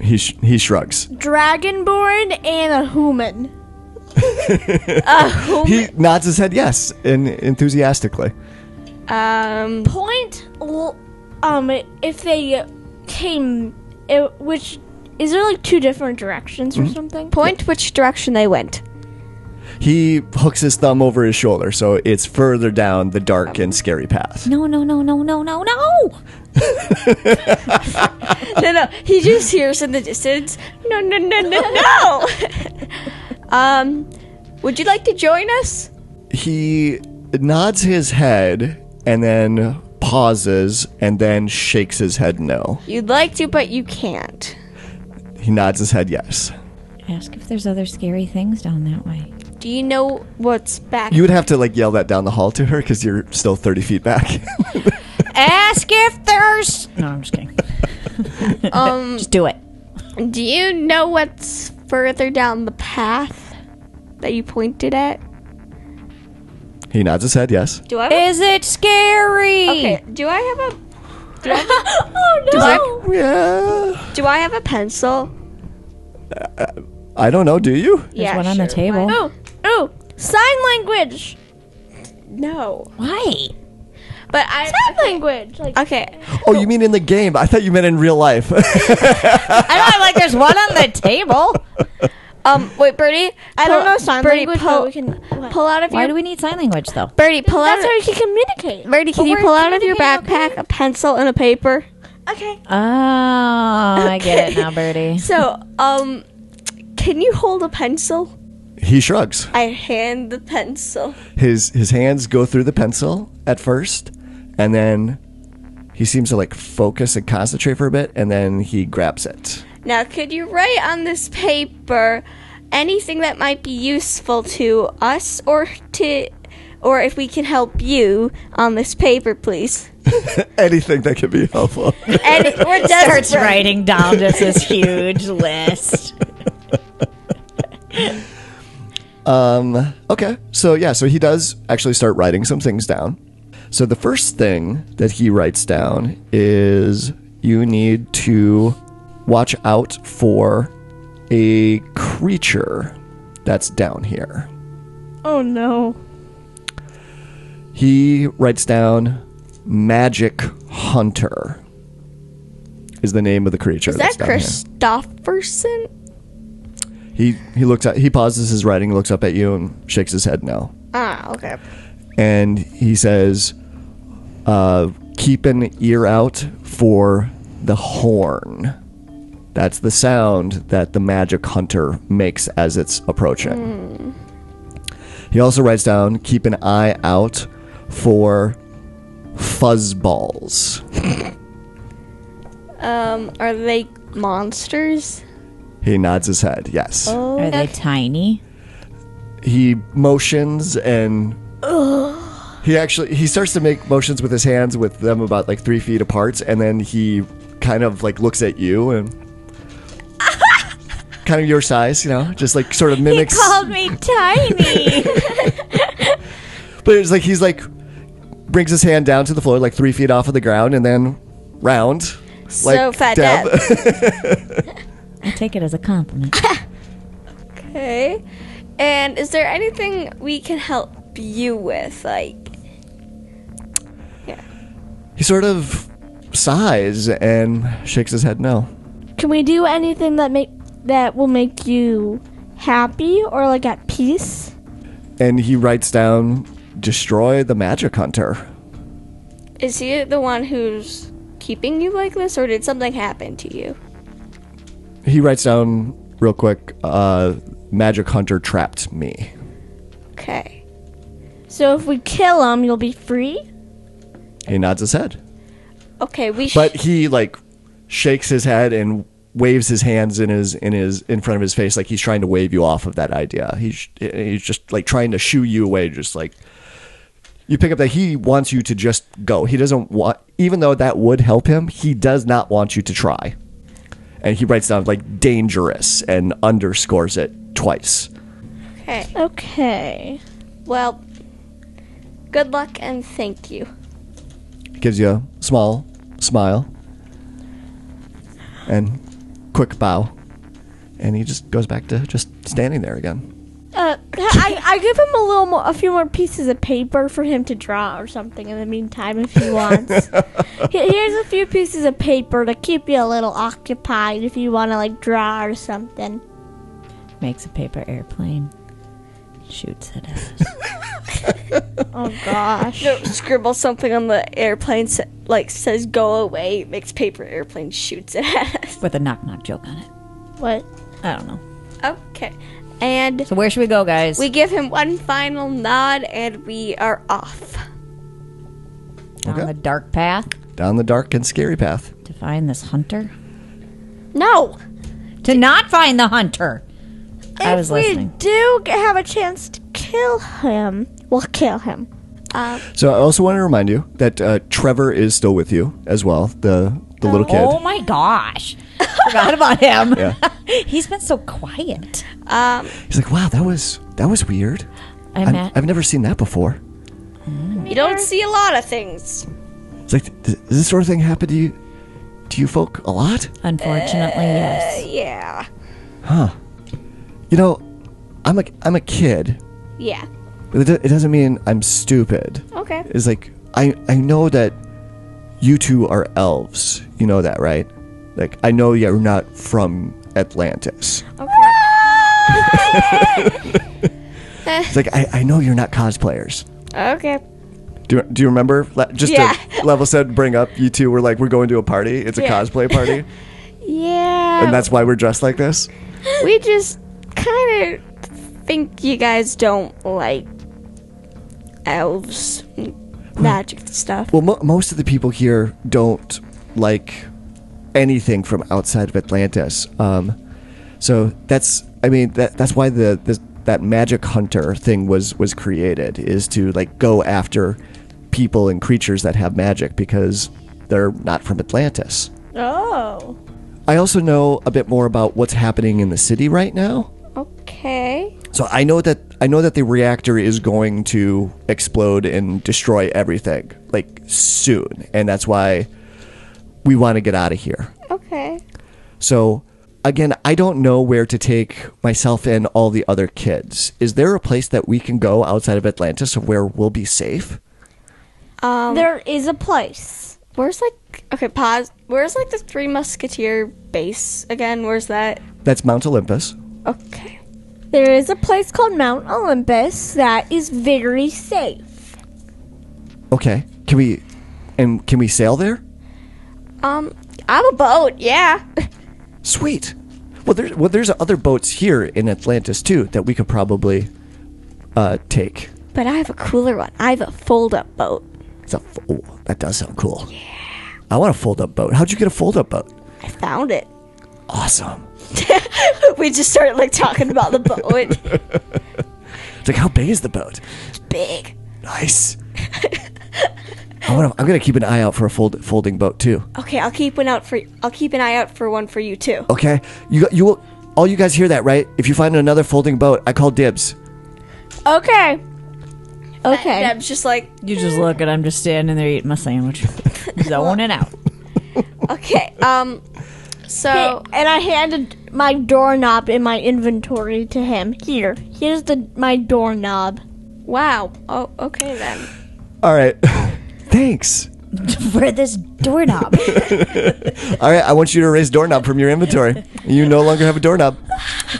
Speaker 1: He, sh- he shrugs.
Speaker 5: Dragonborn and a human.
Speaker 1: He nods his head yes, and enthusiastically.
Speaker 2: Um.
Speaker 5: Point. l- Um. If they came, it, which is there like two different directions or something?
Speaker 2: Point which direction they went.
Speaker 1: He hooks his thumb over his shoulder, so it's further down the dark and scary path.
Speaker 6: no, no, no, no, no, no, no.
Speaker 2: no, no. He just hears in the distance. No, no, no, no, no. um, would you like to join us?
Speaker 1: He nods his head and then pauses and then shakes his head no.
Speaker 2: You'd like to, but you can't.
Speaker 1: He nods his head yes.
Speaker 6: Ask if there's other scary things down that way.
Speaker 2: Do you know what's back?
Speaker 1: You would have to like yell that down the hall to her because you're still 30 feet back.
Speaker 6: Ask if there's. No, I'm just kidding.
Speaker 2: um,
Speaker 6: Just do it.
Speaker 2: do you know what's further down the path that you pointed at?
Speaker 1: He nods his head yes.
Speaker 2: Do I? Have
Speaker 6: Is it scary?
Speaker 2: a, okay. Do I have a?
Speaker 5: oh
Speaker 2: Do
Speaker 5: no.
Speaker 2: I,
Speaker 1: Yeah.
Speaker 2: do I have a pencil?
Speaker 1: Uh, I don't know, do you?
Speaker 6: There's one on the
Speaker 2: sure.
Speaker 6: table.
Speaker 2: Why-
Speaker 5: Oh. Oh. Sign language.
Speaker 2: No,
Speaker 6: Why?
Speaker 2: but I.
Speaker 5: Sign language. Like
Speaker 2: Okay.
Speaker 1: Oh, you mean in the game? I thought you meant in real life.
Speaker 6: I know, like there's one on the table.
Speaker 2: Um. Wait, Birdie.
Speaker 5: I don't know sign
Speaker 2: Birdie,
Speaker 5: language,
Speaker 2: Pull,
Speaker 5: but we can. What?
Speaker 2: pull out of
Speaker 6: Why
Speaker 2: your
Speaker 6: do we need sign language though?
Speaker 2: Birdie. Pull out.
Speaker 5: That's
Speaker 2: Of,
Speaker 5: how we can communicate.
Speaker 2: Birdie, can
Speaker 6: But
Speaker 2: you
Speaker 6: we're
Speaker 2: pull out of your
Speaker 6: communicating,
Speaker 2: backpack a pencil and a paper?
Speaker 5: Okay.
Speaker 6: Oh, I get it now, Birdie.
Speaker 2: So, um, can you hold a pencil?
Speaker 1: He shrugs.
Speaker 2: I hand the pencil.
Speaker 1: His his hands go through the pencil at first, and then he seems to like focus and concentrate for a bit, and then he grabs it.
Speaker 2: Now, could you write on this paper anything that might be useful to us or to or if we can help you on this paper, please?
Speaker 1: Anything that could be helpful.
Speaker 2: And we're
Speaker 6: Starts writing down just this huge list.
Speaker 1: Um, okay. So yeah, so he does actually start writing some things down. So the first thing that he writes down is you need to watch out for a creature that's down here.
Speaker 5: Oh no.
Speaker 1: He writes down magic hunter is the name of the creature
Speaker 2: Is that. Christofferson?
Speaker 1: He he looks at he pauses his writing, looks up at you and shakes his head no.
Speaker 2: Ah, okay.
Speaker 1: and he says, uh, "Keep an ear out for the horn. That's the sound that the magic hunter makes as it's approaching." He also writes down, "Keep an eye out for fuzzballs."
Speaker 2: Um, are they monsters?
Speaker 1: He nods his head. Yes.
Speaker 6: Are they tiny?
Speaker 1: he motions and he actually he starts to make motions with his hands with them about like three feet apart and then he kind of like looks at you and kind of your size you know just like sort of mimics He
Speaker 6: Called me tiny.
Speaker 1: but it's like he's like brings his hand down to the floor like three feet off of the ground and then round
Speaker 2: So
Speaker 1: like
Speaker 2: fat
Speaker 1: Deb.
Speaker 6: I take it as a compliment.
Speaker 2: Okay. And is there anything we can help you with? Like, yeah.
Speaker 1: he sort of sighs and shakes his head no
Speaker 5: Can we do anything that make that will make you happy or like at peace?
Speaker 1: and he writes down destroy the magic hunter
Speaker 2: is he the one who's keeping you like this, or did something happen to you?
Speaker 1: He writes down real quick. Uh, Magic Hunter trapped me.
Speaker 2: Okay.
Speaker 5: So if we kill him, you'll be free?
Speaker 1: He nods his head,
Speaker 2: Okay, we. Sh-
Speaker 1: but he like shakes his head and waves his hands in his in his in front of his face like he's trying to wave you off of that idea. He's he's just like trying to shoo you away. Just like you pick up that he wants you to just go. He doesn't want, even though that would help him. He does not want you to try. And he writes down like dangerous and underscores it twice.
Speaker 2: okay.
Speaker 5: Okay.
Speaker 2: Well, good luck and thank you.
Speaker 1: gives you a small smile and quick bow and he just goes back to just standing there again
Speaker 5: Uh, I, I give him a little more, a few more pieces of paper for him to draw or something in the meantime if he wants. Here's a few pieces of paper to keep you a little occupied if you want to like draw or something.
Speaker 6: Makes a paper airplane. Shoots at us.
Speaker 5: Oh gosh.
Speaker 2: No, scribble something on the airplane, sa- like says "Go away." Makes paper airplane shoots at us.
Speaker 6: With a knock knock joke on it.
Speaker 5: What?
Speaker 6: I don't know.
Speaker 2: Okay, and
Speaker 6: So where should we go, guys?
Speaker 2: we give him one final nod, and we are off.
Speaker 6: Down
Speaker 1: Okay.
Speaker 6: the dark path
Speaker 1: down the dark and scary path
Speaker 6: to find this hunter.
Speaker 2: No,
Speaker 6: To not find the hunter. I was
Speaker 5: if we do have a chance to kill him, we'll kill him.
Speaker 2: um,
Speaker 1: so i also want to remind you that uh, trevor is still with you as well the the little kid
Speaker 6: Oh my gosh. Forgot about him.
Speaker 1: Yeah.
Speaker 6: He's been so quiet.
Speaker 2: um,
Speaker 1: he's like wow that was that was weird
Speaker 6: I
Speaker 1: I've, I've never seen that before
Speaker 2: you don't see a lot of things.
Speaker 1: it's like does this sort of thing happen to you to you folk a lot
Speaker 6: unfortunately, yes.
Speaker 2: Yeah,
Speaker 1: you know i'm a i'm a kid
Speaker 2: yeah.
Speaker 1: but it, it doesn't mean i'm stupid
Speaker 2: Okay.
Speaker 1: It's like I I know that you two are elves. You know that, right? Like I know you're not from Atlantis. Okay. it's like I, I know you're not cosplayers.
Speaker 2: Okay.
Speaker 1: Do, you- do you remember? Just
Speaker 2: Yeah.
Speaker 1: to level set, bring up you two were like we're going to a party. It's a
Speaker 2: Yeah.
Speaker 1: cosplay party,
Speaker 2: Yeah.
Speaker 1: and that's why we're dressed like this.
Speaker 2: we just kind of think you guys don't like elves, magic stuff.
Speaker 1: Well, mo- most of the people here don't like anything from outside of Atlantis. Um, so that's, I mean, that that's why the, the that magic hunter thing was was created is to like go after people and creatures that have magic because they're not from Atlantis.
Speaker 5: Oh.
Speaker 1: I also know a bit more about what's happening in the city right now.
Speaker 2: Okay.
Speaker 1: So I know that I know that the reactor is going to explode and destroy everything like soon, and that's why we want to get out of here.
Speaker 2: Okay.
Speaker 1: So again, I don't know where to take myself and all the other kids. Is there a place that we can go outside of Atlantis where we'll be safe?
Speaker 2: Um,
Speaker 5: There is a place.
Speaker 2: where's like okay pause. Where's like the Three Musketeer base again? Where's that?
Speaker 1: That's Mount Olympus.
Speaker 2: Okay.
Speaker 5: There is a place called Mount Olympus that is very safe.
Speaker 1: Okay. Can we and can we sail there?
Speaker 2: Um, I have a boat. Yeah.
Speaker 1: Sweet. Well, there's well, there's other boats here in Atlantis too that we could probably uh, take.
Speaker 2: but I have a cooler one. I have a fold-up boat.
Speaker 1: It's a oh, that does sound cool. Yeah. I want a fold-up boat. How'd you get a fold-up boat?
Speaker 2: I found it.
Speaker 1: Awesome.
Speaker 2: we just started like talking about the boat.
Speaker 1: It's like how big is the boat?
Speaker 2: Big.
Speaker 1: Nice. I want. I'm gonna keep an eye out for a fold, folding boat too.
Speaker 2: Okay, I'll keep one out for. I'll keep an eye out for one for you too.
Speaker 1: Okay. You you will. All you guys hear that, right? If you find another folding boat, I call dibs.
Speaker 5: Okay. Okay.
Speaker 2: I'm just like,
Speaker 6: You just look at I'm just standing there eating my sandwich, zoning out.
Speaker 2: okay, um, so
Speaker 5: and I handed my doorknob in my inventory to him. Here, here's the my doorknob.
Speaker 2: wow. Oh, okay then.
Speaker 1: All right. Thanks.
Speaker 6: For this doorknob.
Speaker 1: All right. I want you to erase doorknob from your inventory. You no longer have a doorknob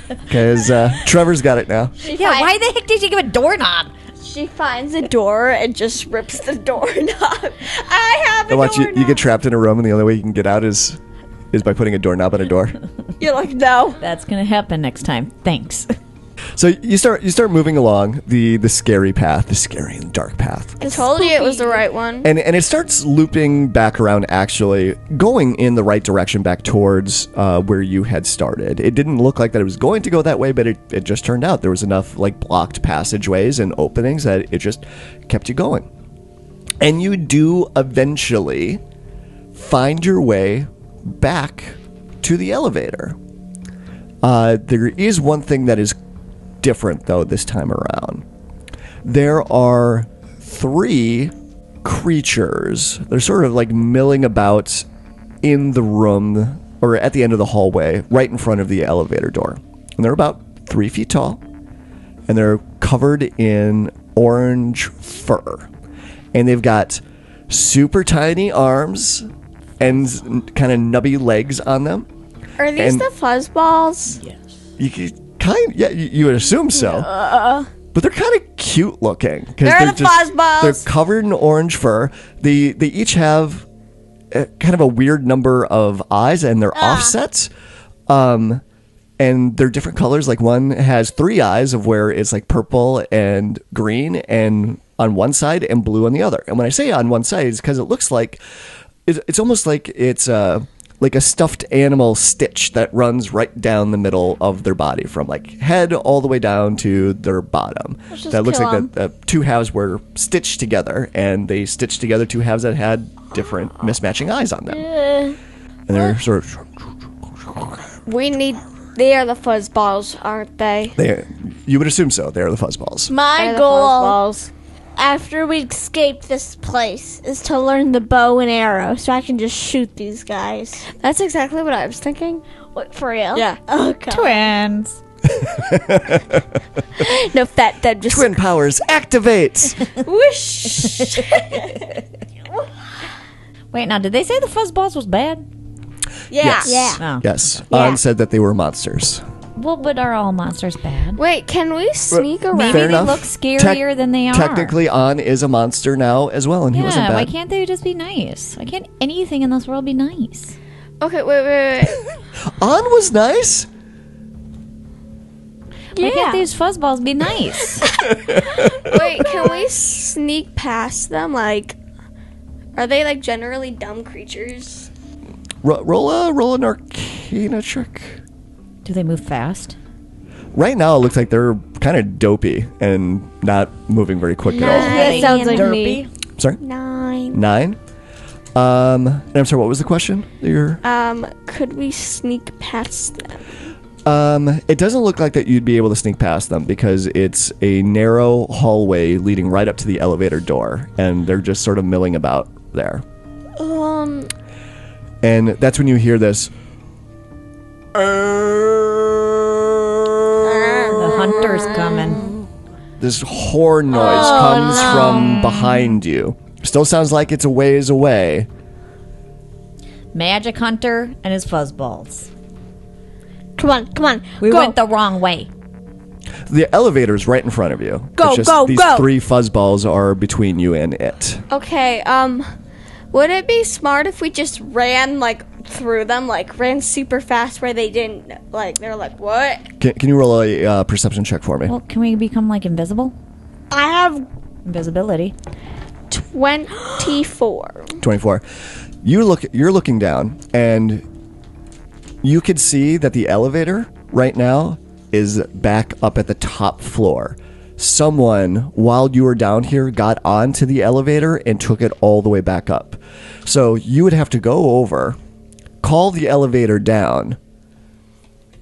Speaker 1: because uh, Trevor's got it now.
Speaker 6: yeah, why the heck did you give a doorknob?
Speaker 2: She finds a door and just rips the doorknob. I have a
Speaker 1: I watch you. You get trapped in a room, and the only way you can get out is is by putting a doorknob on a door.
Speaker 2: You're like, no.
Speaker 6: That's gonna happen next time. Thanks.
Speaker 1: So you start you start moving along the the scary path, the scary and dark path.
Speaker 2: I told you it was the right one.
Speaker 1: and and it starts looping back around actually going in the right direction back towards uh, where you had started it didn't look like that it was going to go that way but it, it just turned out there was enough like blocked passageways and openings that it just kept you going and you do eventually find your way back to the elevator uh, there is one thing that is different though this time around there are three creatures. They're sort of like milling about in the room or at the end of the hallway, right in front of the elevator door. And they're about three feet tall, and they're covered in orange fur. And they've got super tiny arms and kind of nubby legs on them.
Speaker 2: Are these
Speaker 1: and-
Speaker 2: the fuzz balls?
Speaker 1: You could kind yeah, you, you would assume so. but they're kind of cute looking because
Speaker 2: They're the fuzzballs.
Speaker 1: They're covered in orange fur. They they each have a, kind of a weird number of eyes, and they're offsets. Um, and they're different colors. Like one has three eyes of where it's like purple and green, and on one side and blue on the other. And when I say on one side, it's because it looks like it's, it's almost like it's uh, like a stuffed animal stitch that runs right down the middle of their body from like head all the way down to their bottom. That looks like the, the two halves were stitched together, and they stitched together two halves that had different mismatching eyes on them. And they're sort of
Speaker 2: We need. They are the fuzz balls, aren't they?
Speaker 1: they. You would assume so. They're the fuzzballs.
Speaker 5: My
Speaker 2: They're the
Speaker 5: goal
Speaker 2: fuzz balls.
Speaker 5: After we escape this place is to learn the bow and arrow so I can just shoot these guys.
Speaker 2: That's exactly what I was thinking.
Speaker 5: What for real?
Speaker 2: Yeah.
Speaker 5: Oh god.
Speaker 6: Twins.
Speaker 2: No, fat Deb just
Speaker 1: Twin powers activate.
Speaker 2: whoosh.
Speaker 6: Wait, now did they say the fuzzballs was bad?
Speaker 2: Yeah.
Speaker 1: Yes.
Speaker 5: Yeah.
Speaker 6: Oh.
Speaker 1: Yes.
Speaker 5: Yeah.
Speaker 1: On said that they were monsters.
Speaker 6: Well, but are all monsters bad?
Speaker 2: Wait, can we sneak around?
Speaker 6: Maybe
Speaker 1: Fair
Speaker 6: they
Speaker 1: enough.
Speaker 6: look scarier than they are.
Speaker 1: Technically, On is a monster now as well, and he wasn't
Speaker 6: Yeah, why
Speaker 1: bad.
Speaker 6: can't they just be nice? Why can't anything in this world be nice?
Speaker 2: Okay, wait, wait, wait.
Speaker 1: On was nice.
Speaker 6: Why
Speaker 5: Yeah.
Speaker 6: can't these fuzzballs be nice?
Speaker 2: Wait, can we sneak past them? Like, are they like generally dumb creatures?
Speaker 1: Ro- roll a roll an Arcana check.
Speaker 6: Do they move fast?
Speaker 1: Right now, it looks like they're kind of dopey and not moving very quick at all.
Speaker 5: That sounds like me.
Speaker 1: Sorry,
Speaker 2: Nine.
Speaker 1: nine. Um, and I'm sorry. What was the question? that You're,
Speaker 2: Um, could we sneak past them?
Speaker 1: um, it doesn't look like that you'd be able to sneak past them because it's a narrow hallway leading right up to the elevator door, and they're just sort of milling about there.
Speaker 2: Um,
Speaker 1: And that's when you hear this.
Speaker 6: The hunter's coming.
Speaker 1: This horn noise comes from behind you. Still sounds like it's a ways away.
Speaker 6: Magic hunter and his fuzzballs.
Speaker 5: Come on, come on.
Speaker 6: We
Speaker 5: go.
Speaker 6: went the wrong way.
Speaker 1: The elevator's right in front of you.
Speaker 5: Go,
Speaker 1: It's just
Speaker 5: go,
Speaker 1: these
Speaker 5: go.
Speaker 1: three fuzzballs are between you and it.
Speaker 2: okay, um, would it be smart if we just ran like through them, like ran super fast where they didn't, like, they're like, what?
Speaker 1: Can, can you roll a uh, perception check for me?
Speaker 6: Well, can we become like invisible?
Speaker 5: I have
Speaker 6: Invisibility.
Speaker 2: 24.
Speaker 1: 24. You look you're looking down and you could see that the elevator right now is back up at the top floor. Someone while you were down here got onto the elevator and took it all the way back up. So you would have to go over, call the elevator down,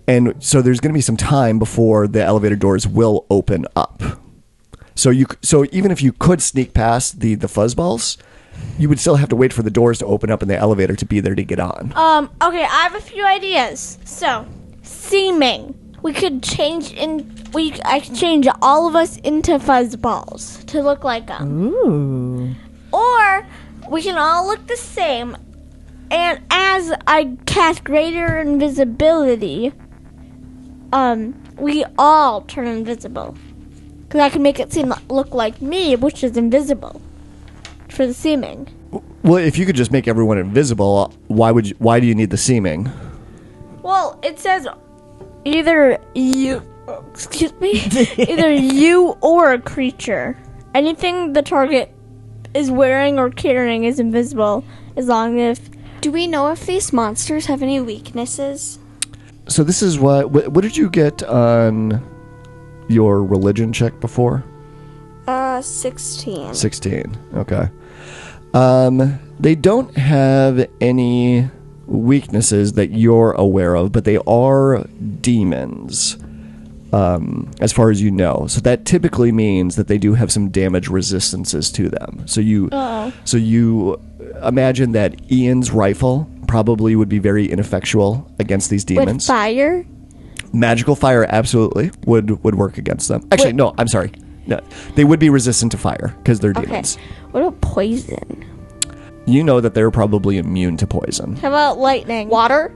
Speaker 1: and so there's going to be some time before the elevator doors will open up. So you so even if you could sneak past the the fuzzballs, you would still have to wait for the doors to open up and the elevator to be there to get on.
Speaker 5: um. Okay, I have a few ideas. So, seeming. We could change in. We I could change all of us into fuzzballs to look like them.
Speaker 6: Ooh.
Speaker 5: Or we can all look the same. And as I cast greater invisibility, um, we all turn invisible. Because I can make it seem look like me, which is invisible for the seeming.
Speaker 1: Well, if you could just make everyone invisible, why would you, why do you need the seeming?
Speaker 5: Well, it says either you, excuse me, either you or a creature. Anything the target is wearing or carrying is invisible, as long as
Speaker 2: Do we know if these monsters have any weaknesses?
Speaker 1: So this is what what, what did you get on your religion check before?
Speaker 2: Uh, 16.
Speaker 1: 16. Okay. Um, they don't have any weaknesses that you're aware of, but they are demons, um, as far as you know. So that typically means that they do have some damage resistances to them. So you, Oh. so you imagine that Ian's rifle probably would be very ineffectual against these
Speaker 2: With
Speaker 1: demons.
Speaker 2: fire?
Speaker 1: Magical fire absolutely would would work against them. Actually, no, I'm sorry. No, they would be resistant to fire because they're
Speaker 2: Okay.
Speaker 1: demons.
Speaker 2: What about poison?
Speaker 1: You know that they're probably immune to poison.
Speaker 5: how about lightning?
Speaker 2: Water?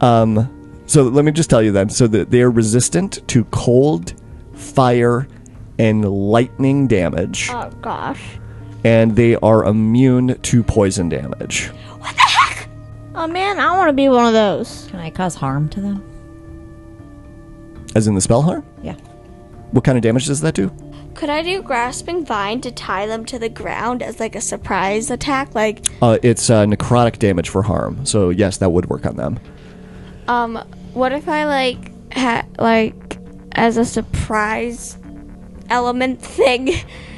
Speaker 1: Um, so let me just tell you then. So that they are resistant to cold, fire, and lightning damage,
Speaker 5: Oh gosh.
Speaker 1: And they are immune to poison damage. What the heck?
Speaker 5: Oh man, I want to be one of those.
Speaker 6: Can I cause harm to them?
Speaker 1: As in the spell harm.
Speaker 6: Yeah.
Speaker 1: What kind of damage does that do?
Speaker 2: Could I do grasping vine to tie them to the ground as like a surprise attack? Like,
Speaker 1: Uh, it's uh, necrotic damage for harm. So yes, that would work on them.
Speaker 2: um, what if I like had like as a surprise element thing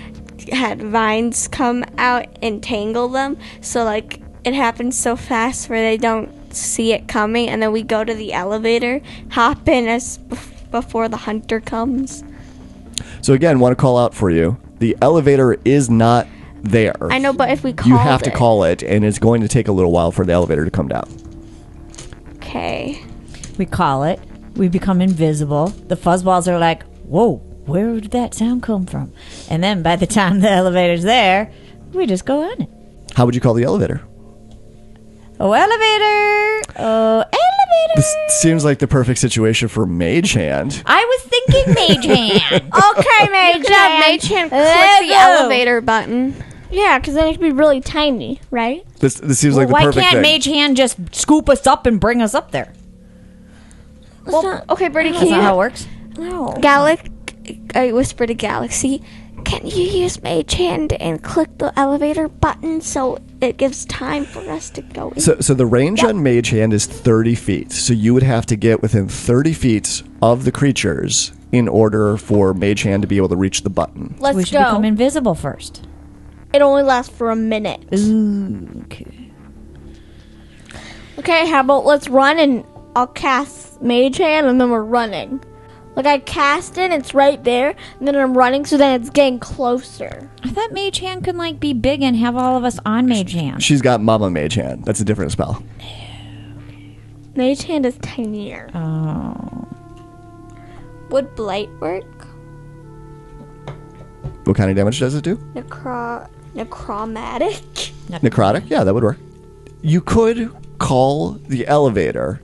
Speaker 2: had vines come out and tangle them so like it happens so fast where they don't see it coming and then we go to the elevator hop in as before the hunter comes
Speaker 1: So again, want to call out for you. The elevator is not there.
Speaker 2: i know but if we call
Speaker 1: You have to call it, and it's going to take a little while for the elevator to come down.
Speaker 2: okay
Speaker 6: We call it. We become invisible. The fuzzballs are like, whoa, where did that sound come from? And then by the time the elevator's there, we just go on it.
Speaker 1: How would you call the elevator?
Speaker 6: Oh, elevator! Oh, elevator!
Speaker 1: This seems like the perfect situation for Mage Hand.
Speaker 6: I was thinking mage hand.
Speaker 5: Okay, Mage
Speaker 2: yeah
Speaker 5: Hand.
Speaker 2: mage hand click the elevator button
Speaker 5: Yeah, because then it could be really tiny, right?
Speaker 1: This this seems
Speaker 6: well,
Speaker 1: like the
Speaker 6: why
Speaker 1: perfect
Speaker 6: can't
Speaker 1: thing.
Speaker 6: mage hand just scoop us up and bring us up there?
Speaker 2: Well, okay, Birdie,
Speaker 6: That's
Speaker 2: can
Speaker 6: not how it works.
Speaker 5: No.
Speaker 2: Galax, I whispered to Galaxy. Can you use Mage Hand and click the elevator button so it gives time for us to go in?
Speaker 1: So, so the range on Mage Hand is 30 feet. So you would have to get within 30 feet of the creatures in order for Mage Hand to be able to reach the button.
Speaker 5: Let's
Speaker 6: we should
Speaker 5: go.
Speaker 6: become invisible first.
Speaker 5: it only lasts for a minute.
Speaker 6: Ooh, okay.
Speaker 5: Okay, how about let's run and I'll cast Mage Hand and then we're running. Like I cast it, it's right there, and then I'm running, so then it's getting closer.
Speaker 6: I thought Mage Hand could like be big and have all of us on Mage Hand.
Speaker 1: She's got Mama Mage Hand. That's a different spell.
Speaker 5: Mage Hand is tinier.
Speaker 6: Oh.
Speaker 2: Would Blight work?
Speaker 1: What kind of damage does it do?
Speaker 2: Necro- necromatic?
Speaker 1: Necrotic? Yeah, that would work. You could call the elevator,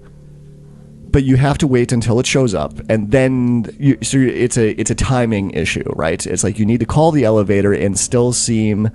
Speaker 1: but you have to wait until it shows up, and then you, so it's a it's a timing issue, right? It's like you need to call the elevator and still seem,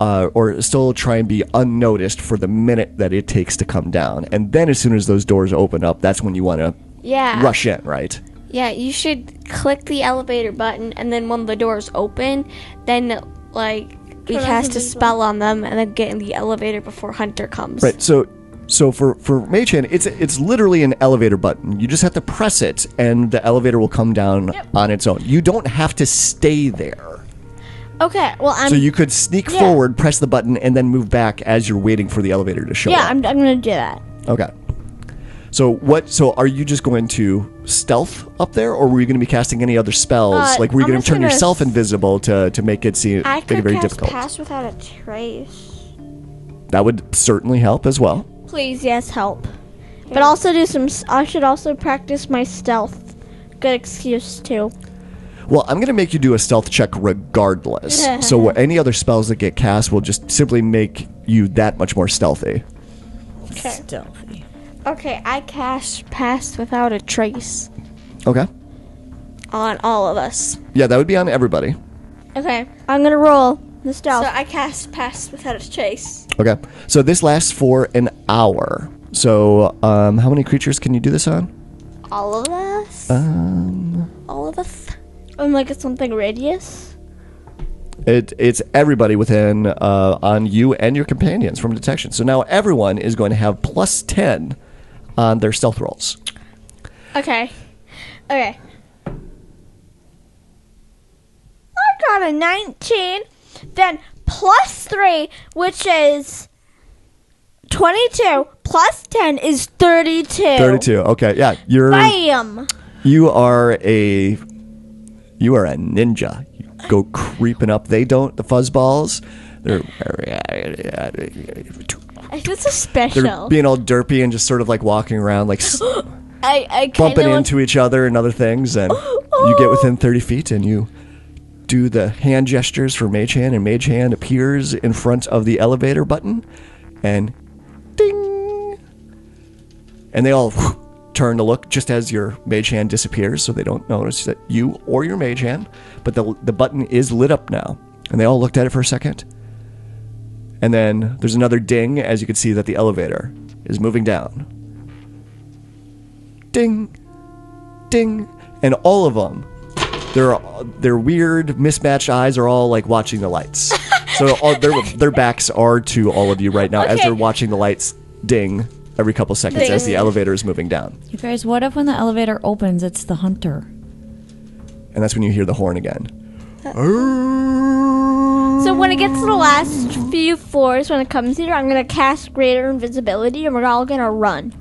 Speaker 1: uh, or still try and be unnoticed for the minute that it takes to come down, and then as soon as those doors open up, that's when you want to
Speaker 2: Yeah.
Speaker 1: rush in, right?
Speaker 2: Yeah, you should click the elevator button, and then when the doors open, then like we cast a spell on them, and then get in the elevator before Hunter comes.
Speaker 1: Right. So so for for Mage Hand, it's it's literally an elevator button. You just have to press it, and the elevator will come down on its own. You don't have to stay there.
Speaker 5: Okay, well I'm
Speaker 1: So you could sneak
Speaker 5: yeah.
Speaker 1: forward, press the button, and then move back as you're waiting for the elevator to show
Speaker 5: yeah,
Speaker 1: up.
Speaker 5: I'm, I'm gonna do that.
Speaker 1: Okay. So what? So are you just going to stealth up there, or were you going to be casting any other spells?
Speaker 5: Uh,
Speaker 1: like were you going to turn yourself invisible to to make it seem
Speaker 2: I
Speaker 1: make it very
Speaker 2: cast
Speaker 1: difficult?
Speaker 2: pass without a trace.
Speaker 1: That would certainly help as well.
Speaker 5: Please, yes, help. But also do some. I should also practice my stealth. Good excuse too.
Speaker 1: Well, I'm going to make you do a stealth check regardless. so any other spells that get cast will just simply make you that much more stealthy.
Speaker 5: Okay.
Speaker 6: Stealthy.
Speaker 2: Okay, I cast pass without a trace
Speaker 1: Okay.
Speaker 2: on all of us.
Speaker 1: Yeah, that would be on everybody.
Speaker 5: Okay, I'm gonna roll the stealth.
Speaker 2: So I cast pass without a trace.
Speaker 1: Okay. So this lasts for an hour. So um, how many creatures can you do this on?
Speaker 2: All of us.
Speaker 1: Um,
Speaker 2: all of us.
Speaker 5: I'm like it's something radius.
Speaker 1: it, it's everybody within uh, on you and your companions from detection. So now everyone is going to have plus 10 on their stealth rolls.
Speaker 5: Okay. Okay. I got a 19, then plus 3, which is 22, plus 10 is 32.
Speaker 1: 32. Okay. Yeah, you're
Speaker 5: Bam!
Speaker 1: you are a you are a ninja. You go creeping up. They don't. The fuzzballs. They're
Speaker 5: This is special.
Speaker 1: they're being all derpy and just sort of like walking around like
Speaker 5: I
Speaker 1: bumping
Speaker 5: kind of
Speaker 1: into each other and other things and you get within 30 feet and you do the hand gestures for mage hand and mage hand appears in front of the elevator button and ding! And they all turn to look just as your mage hand disappears so they don't notice that you or your mage hand but the, the button is lit up now. And they all looked at it for a second. And then there's another ding as you can see that the elevator is moving down. Ding, ding, and all of them, their their weird mismatched eyes are all like watching the lights. so all, their their backs are to all of you right now as
Speaker 5: Okay.
Speaker 1: they're watching the lights ding every couple seconds as the elevator is moving down,
Speaker 6: You guys, what if when the elevator opens, it's the hunter?
Speaker 1: and that's when you hear the horn again.
Speaker 5: So when it gets to the last few floors, when it comes here, I'm gonna cast greater invisibility, and we're all gonna run.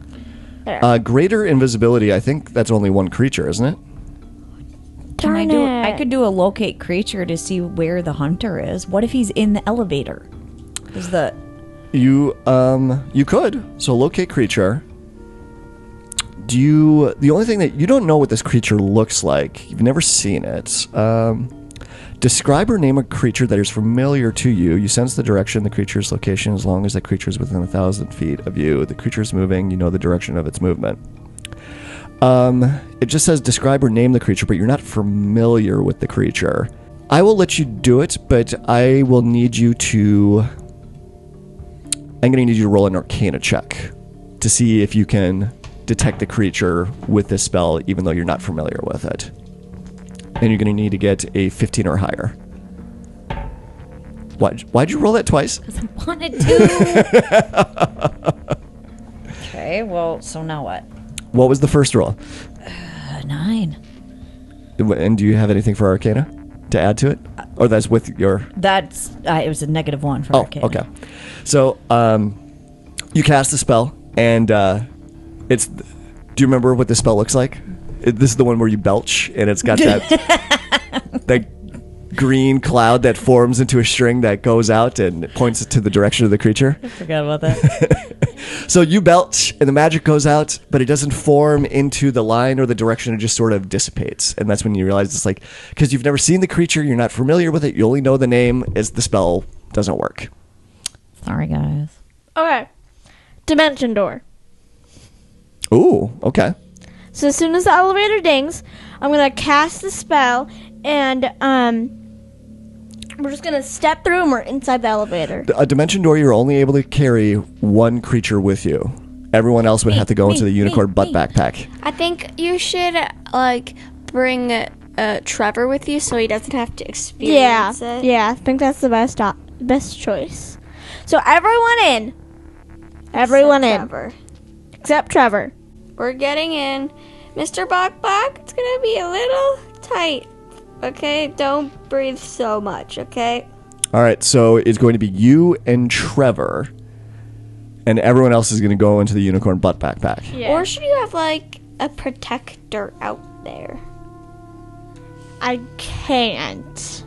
Speaker 1: Uh, greater invisibility. I think that's only one creature, isn't it?
Speaker 6: Can I do?
Speaker 5: it.
Speaker 6: I could do a locate creature to see where the hunter is. What if he's in the elevator? Is the
Speaker 1: You um you could. So locate creature. Do you the only thing that you don't know what this creature looks like. You've never seen it. Um describe or name a creature that is familiar to you. You sense the direction the creature's location as long as that creature is within a thousand feet of you. The creature is moving, you know the direction of its movement. Um, it just says describe or name the creature, but you're not familiar with the creature. I will let you do it, but I will need you to I'm going to need you to roll an Arcana check to see if you can detect the creature with this spell, even though you're not familiar with it. And you're going to need to get a 15 or higher. Why, why'd you roll that twice?
Speaker 6: Because I wanted to. okay, well, so now what?
Speaker 1: What was the first roll?
Speaker 6: A nine.
Speaker 1: And do you have anything for Arcana to add to it? Or that's with your.
Speaker 6: That's uh, it was a negative one for
Speaker 1: Oh,
Speaker 6: Arcana.
Speaker 1: okay. So, um, you cast the spell, and uh, it's. Do you remember what the spell looks like? It, this is the one where you belch, and it's got that that green cloud that forms into a string that goes out and points to the direction of the creature.
Speaker 6: Forgot about that.
Speaker 1: So you belch, and the magic goes out, but it doesn't form into the line or the direction. It just sort of dissipates, and that's when you realize it's like because you've never seen the creature, you're not familiar with it, you only know the name. Is the spell doesn't work.
Speaker 6: Sorry, guys.
Speaker 5: Okay. Dimension door.
Speaker 1: Ooh, okay.
Speaker 5: So as soon as the elevator dings, I'm gonna cast the spell, and um, we're just gonna step through, and we're inside the elevator.
Speaker 1: A dimension door, you're only able to carry one creature with you. Everyone else would have to go into the unicorn butt backpack.
Speaker 2: I think you should like bring uh, Trevor with you so he doesn't have to
Speaker 5: Yeah,
Speaker 2: experience it.
Speaker 5: yeah. I think that's the best op- best choice. So everyone in, everyone in,
Speaker 2: Trevor.
Speaker 5: except Trevor.
Speaker 2: We're getting in. Mr. Bok Bok, it's gonna be a little tight. Okay? Don't breathe so much, okay?
Speaker 1: All right, so it's going to be you and Trevor, and everyone else is going to go into the unicorn butt backpack. Yeah.
Speaker 2: Or should you have like a protector out there?
Speaker 5: I can't.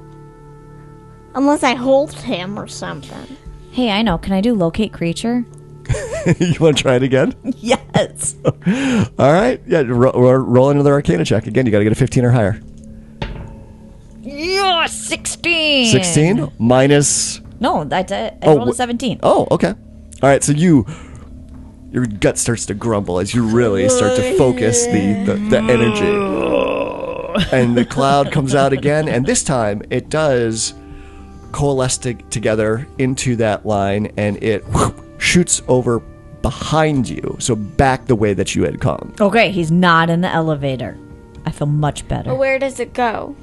Speaker 5: Unless I hold him or something.
Speaker 6: Hey, I know. Can I do locate creature?
Speaker 1: you want to try it again?
Speaker 6: Yes.
Speaker 1: All right, yeah. Ro- ro- roll another Arcana check again. You got to get a 15 or higher.
Speaker 6: Yeah, sixteen.
Speaker 1: 16 minus.
Speaker 6: No, that's it. I
Speaker 1: Oh,
Speaker 6: rolled a
Speaker 1: wh-
Speaker 6: seventeen.
Speaker 1: Oh, okay. All right, so you. Your gut starts to grumble as you really start to focus the, the, the energy. And the cloud comes out again, and this time it does coalesce to- together into that line, and it shoots over behind you, so back the way that you had come.
Speaker 6: Okay, he's not in the elevator. I feel much better.
Speaker 2: But where does it go?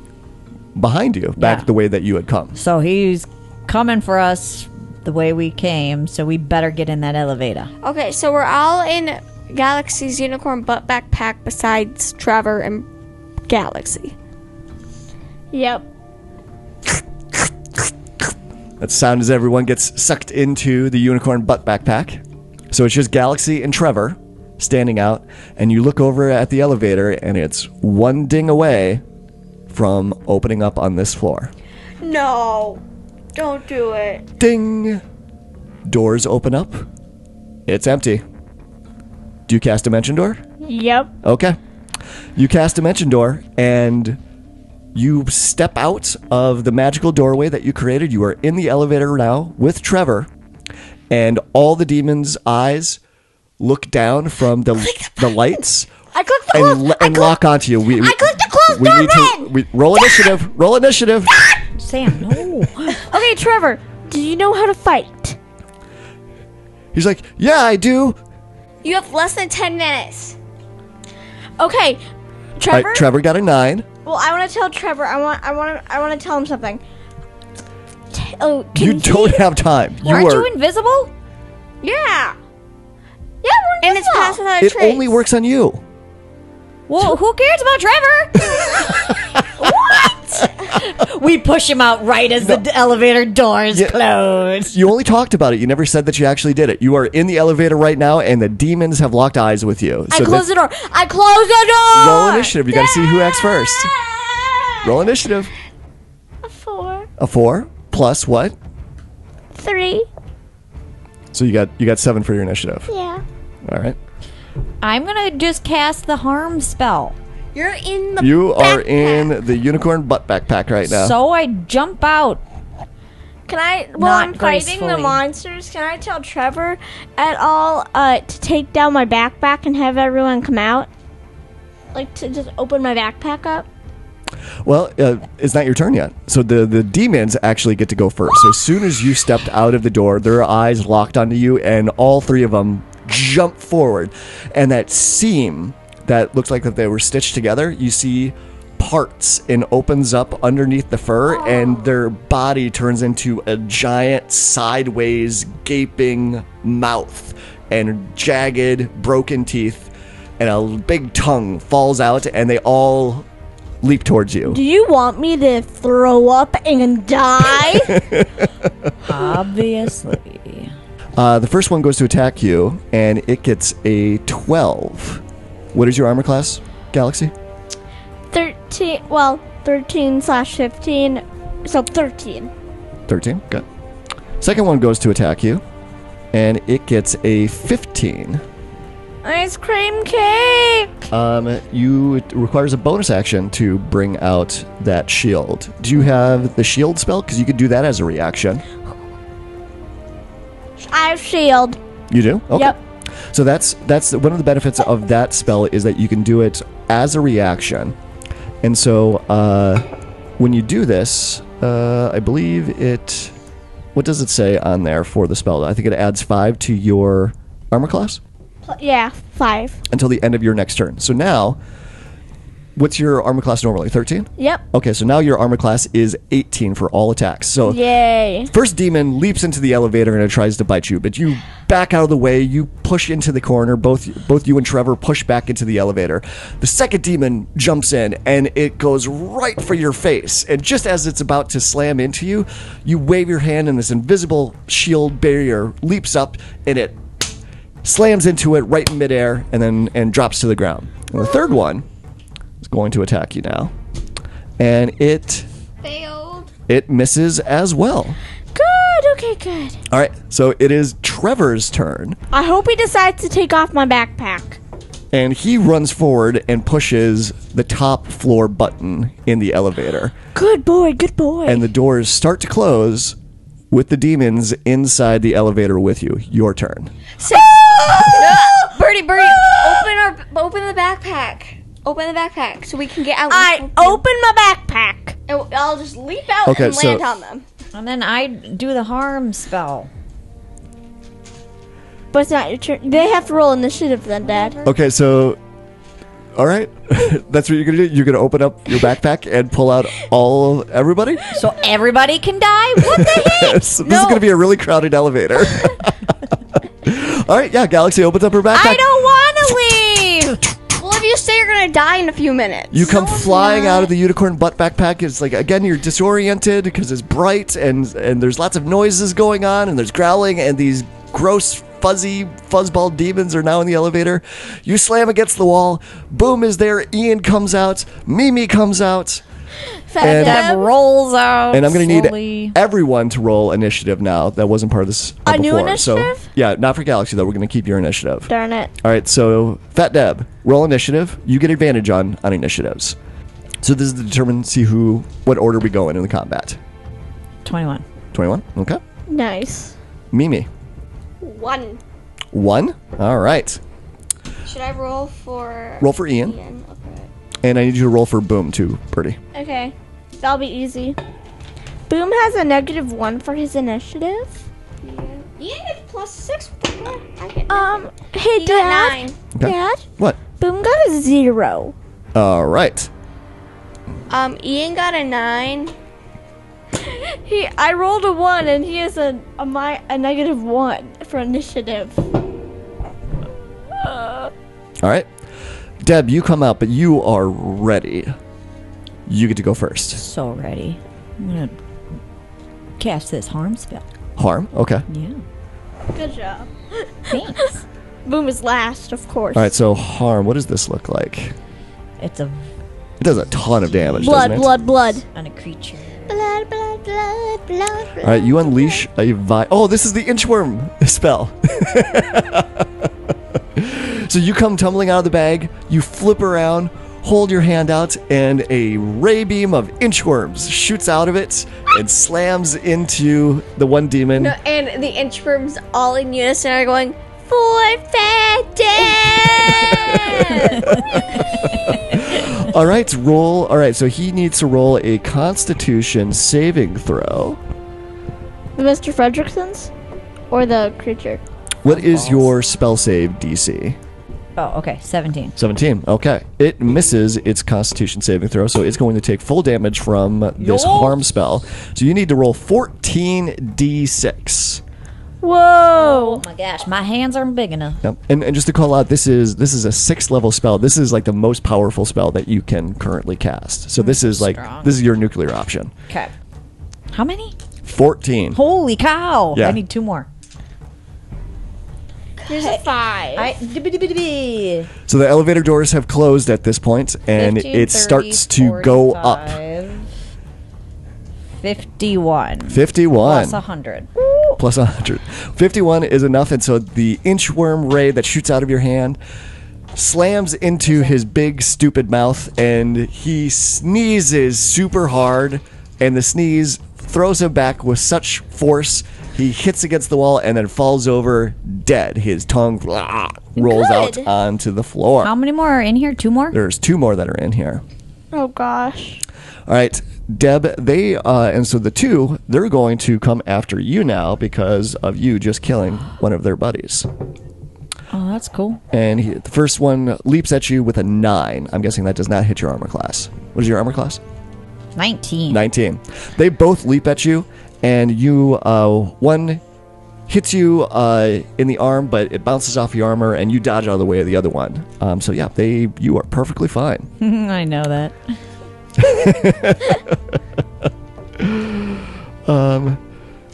Speaker 1: Behind you, back
Speaker 6: Yeah.
Speaker 1: the way that you had come.
Speaker 6: So he's coming for us the way we came, so we better get in that elevator.
Speaker 2: Okay, so we're all in Galaxy's unicorn butt backpack besides Trevor and Galaxy.
Speaker 5: Yep.
Speaker 1: That sound as everyone gets sucked into the unicorn butt backpack. So it's just Galaxy and Trevor standing out, and you look over at the elevator, and it's one ding away from opening up on this floor.
Speaker 2: No, don't do it.
Speaker 1: Ding! Doors open up. It's empty. Do you cast Dimension Door?
Speaker 5: Yep.
Speaker 1: Okay. You cast Dimension Door, and you step out of the magical doorway that you created. You are in the elevator now with Trevor, and all the demons' eyes look down from the oh the lights
Speaker 5: I clicked the close.
Speaker 1: and, le- and lock onto you. We, we,
Speaker 5: I clicked the close
Speaker 1: we
Speaker 5: door
Speaker 1: need to we, roll initiative. Roll initiative.
Speaker 6: Sam, no.
Speaker 5: Okay, Trevor. Do you know how to fight?
Speaker 1: He's like, yeah, I do.
Speaker 2: You have less than 10 minutes.
Speaker 5: Okay, Trevor.
Speaker 1: right, Trevor got a nine.
Speaker 5: well, I want to tell Trevor. I want. I want to. I want to tell him something. T- oh,
Speaker 1: You
Speaker 5: he-
Speaker 1: don't have time. You
Speaker 6: Aren't
Speaker 1: are.
Speaker 6: you invisible?
Speaker 2: Yeah.
Speaker 5: Yeah, we're
Speaker 2: And it's
Speaker 5: invisible.
Speaker 2: passed without a
Speaker 1: it
Speaker 2: trace.
Speaker 1: only works on you.
Speaker 6: Well, who cares about Trevor? what? we push him out right as the elevator doors
Speaker 1: Yeah.
Speaker 6: close.
Speaker 1: You only talked about it. You never said that you actually did it. You are in the elevator right now, and the demons have locked eyes with you.
Speaker 5: I close the door. I close the door.
Speaker 1: roll initiative. You got to see who acts first. Roll initiative.
Speaker 5: A Four,
Speaker 1: A four plus what?
Speaker 5: three.
Speaker 1: So you got you got seven for your initiative.
Speaker 5: Yeah.
Speaker 1: All right.
Speaker 6: I'm gonna just cast the harm spell.
Speaker 2: You're in the
Speaker 1: You are in the unicorn butt backpack right now.
Speaker 6: So I jump out.
Speaker 5: Can I, Well,
Speaker 6: Not
Speaker 5: I'm fighting the
Speaker 6: gracefully.
Speaker 5: monsters, can I tell Trevor at all uh, to take down my backpack and have everyone come out? Like to just open my backpack up?
Speaker 1: Well, uh, it's not your turn yet. So the, the demons actually get to go first. So as soon as you stepped out of the door, their eyes locked onto you, and all three of them jump forward, and that seam that looks like that they were stitched together, you see parts and opens up underneath the fur, and oh. their body turns into a giant sideways gaping mouth and jagged broken teeth, and a big tongue falls out, and they all leap towards you.
Speaker 5: Do you want me to throw up and die?
Speaker 6: Obviously.
Speaker 1: Uh, the first one goes to attack you, and it gets a 12. What is your armor class, Galaxy?
Speaker 5: 13, well, 13 slash 15, so 13.
Speaker 1: 13. Good. Second one goes to attack you, and it gets a 15.
Speaker 5: Ice cream cake!
Speaker 1: Um, you it requires a bonus action to bring out that shield. Do you have the shield spell? Because you could do that as a reaction.
Speaker 5: I have shield.
Speaker 1: You do? Okay.
Speaker 5: Yep.
Speaker 1: So that's that's one of the benefits of that spell is that you can do it as a reaction, and so uh, when you do this, uh, I believe it. What does it say on there for the spell? I think it adds five to your armor class
Speaker 5: Yeah, five.
Speaker 1: until the end of your next turn. So now, what's your armor class normally? Thirteen.
Speaker 5: Yep.
Speaker 1: Okay, so now your armor class is 18 for all attacks. So
Speaker 5: Yay.
Speaker 1: First demon leaps into the elevator and it tries to bite you, but you back out of the way. You push into the corner. Both both you and Trevor push back into the elevator. The second demon jumps in and it goes right for your face. And just as it's about to slam into you, you wave your hand and this invisible shield barrier leaps up and it slams into it right in midair and then and drops to the ground. And the third one is going to attack you now, and it
Speaker 2: Failed.
Speaker 1: it misses as well.
Speaker 5: Good, okay, good.
Speaker 1: All right, so it is Trevor's turn,
Speaker 5: I hope he decides to take off my backpack.
Speaker 1: and he runs forward and pushes the top floor button in the elevator,
Speaker 5: Good boy, good boy.
Speaker 1: and the doors start to close with the demons inside the elevator with you. Your turn.
Speaker 2: Say, Birdie, Birdie, open our open the backpack. Open the backpack so we can get out.
Speaker 5: I open my backpack.
Speaker 2: And I'll just leap out
Speaker 1: Okay,
Speaker 2: and
Speaker 1: so-
Speaker 2: land on them.
Speaker 6: And then I do the harm spell.
Speaker 5: But it's not your turn. They have to roll initiative then, Dad.
Speaker 1: Okay, so. All right, that's what you're gonna do. You're gonna open up your backpack and pull out all everybody.
Speaker 6: So everybody can die? What the heck?
Speaker 1: So this is gonna be a really crowded elevator. all right, yeah. Galaxy opens up her backpack.
Speaker 5: I don't want to
Speaker 2: die in a few minutes,
Speaker 1: You come flying out of the unicorn butt backpack. It's like again you're disoriented because it's bright and and there's lots of noises going on and there's growling and these gross fuzzy fuzzball demons are now in the elevator. You slam against the wall. Boom is there. Ian comes out. Meme comes out. And,
Speaker 6: Deb rolls out.
Speaker 1: and I'm gonna need everyone to roll initiative now. That wasn't part of this uh,
Speaker 5: A new
Speaker 1: before. So yeah, not for Galaxy though. We're gonna keep your initiative.
Speaker 5: Darn it.
Speaker 1: All right, so Fat Deb, roll initiative. You get advantage on on initiatives. So this is to determine see who what order we go in in the combat.
Speaker 6: 21.
Speaker 1: Twenty one. Okay.
Speaker 5: Nice.
Speaker 1: Meme,
Speaker 2: one.
Speaker 1: one. All right.
Speaker 2: Should I roll for
Speaker 1: Roll for Ian,
Speaker 2: Ian? Okay.
Speaker 1: And I need you to roll for Boom too, Birdie.
Speaker 5: Okay. That'll be easy. Boom has a negative one for his initiative.
Speaker 2: Ian, Ian gets plus six. I get
Speaker 5: Um, hey,
Speaker 2: He got
Speaker 5: Dad.
Speaker 2: nine.
Speaker 1: Okay.
Speaker 5: Dad,
Speaker 1: What?
Speaker 5: Boom got a zero.
Speaker 1: All right.
Speaker 2: Um, Ian got a nine.
Speaker 5: He, I rolled a one, and he has a a, my, a negative one for initiative.
Speaker 1: All right. Deb, you come out, but you are ready. You get to go first.
Speaker 6: So ready. I'm going to cast this harm spell.
Speaker 1: Harm. Okay.
Speaker 6: Yeah.
Speaker 5: Good job.
Speaker 6: Thanks.
Speaker 5: Boom is last, of course.
Speaker 1: All right. So harm. What does this look like?
Speaker 6: it's a
Speaker 1: It does a ton of damage.
Speaker 5: blood,
Speaker 1: doesn't it?
Speaker 5: blood, blood.
Speaker 6: on a creature.
Speaker 5: Blood, blood, blood, blood.
Speaker 1: All right, you unleash a vi- Oh, this is the inchworm spell. so you come tumbling out of the bag, you flip around, hold your hand out, and a ray beam of inchworms shoots out of it and slams into the one demon.
Speaker 2: No, and the inchworms all in unison are going for fat
Speaker 1: All right, roll. All right, so he needs to roll a Constitution saving throw.
Speaker 5: The Mr. Fredrickson's? Or the creature?
Speaker 1: What is your spell save DC?
Speaker 6: Oh, okay. 17.
Speaker 1: 17. Okay. It misses its constitution saving throw, so it's going to take full damage from this
Speaker 6: Yo.
Speaker 1: harm spell. So you need to roll 14d6.
Speaker 5: Whoa.
Speaker 6: Oh my gosh, my hands aren't big enough.
Speaker 1: Yep. And, and just to call out, this is this is a sixth level spell. This is like the most powerful spell that you can currently cast. So this is like
Speaker 6: Strong.
Speaker 1: this is your nuclear option.
Speaker 6: Okay. How many?
Speaker 1: 14.
Speaker 6: Holy cow!
Speaker 1: Yeah.
Speaker 6: I need two more.
Speaker 5: Here's a five.
Speaker 6: I.
Speaker 1: So the elevator doors have closed at this point, and
Speaker 6: 15,
Speaker 1: it
Speaker 6: 30,
Speaker 1: starts to go up.
Speaker 6: 45, 51.
Speaker 1: 51
Speaker 6: Plus 100.
Speaker 1: plus 100. 51 is enough, and so the inchworm ray that shoots out of your hand slams into his big, stupid mouth, and he sneezes super hard, and the sneeze throws him back with such force. He hits against the wall and then falls over dead. His tongue blah, rolls out onto the floor.
Speaker 6: How many more are in here? Two more?
Speaker 1: There's two more that are in here.
Speaker 5: Oh gosh.
Speaker 1: All right, Deb, they uh, and so the two they're going to come after you now because of you just killing one of their buddies.
Speaker 6: Oh, that's cool.
Speaker 1: And he, the first one leaps at you with a nine. I'm guessing that does not hit your armor class. What is your armor class?
Speaker 6: 19.
Speaker 1: 19. They both leap at you, and you uh, one hits you uh, in the arm, but it bounces off your armor, and you dodge out of the way of the other one. Um, so yeah, they you are perfectly fine.
Speaker 6: I know that.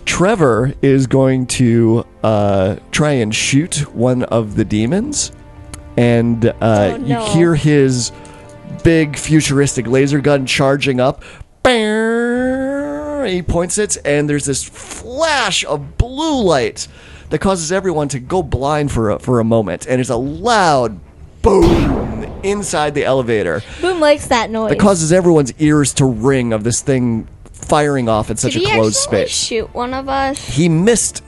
Speaker 1: Trevor is going to uh, try and shoot one of the demons, and uh,
Speaker 5: Oh,
Speaker 1: you hear his big futuristic laser gun charging up. Bang! He points it, and there's this flash of blue light that causes everyone to go blind for a, for a moment, and it's a loud boom inside the elevator
Speaker 5: Boom likes that noise.
Speaker 1: that causes everyone's ears to ring of this thing firing off in such
Speaker 2: Did
Speaker 1: a closed space.
Speaker 2: shoot one of us?
Speaker 1: He missed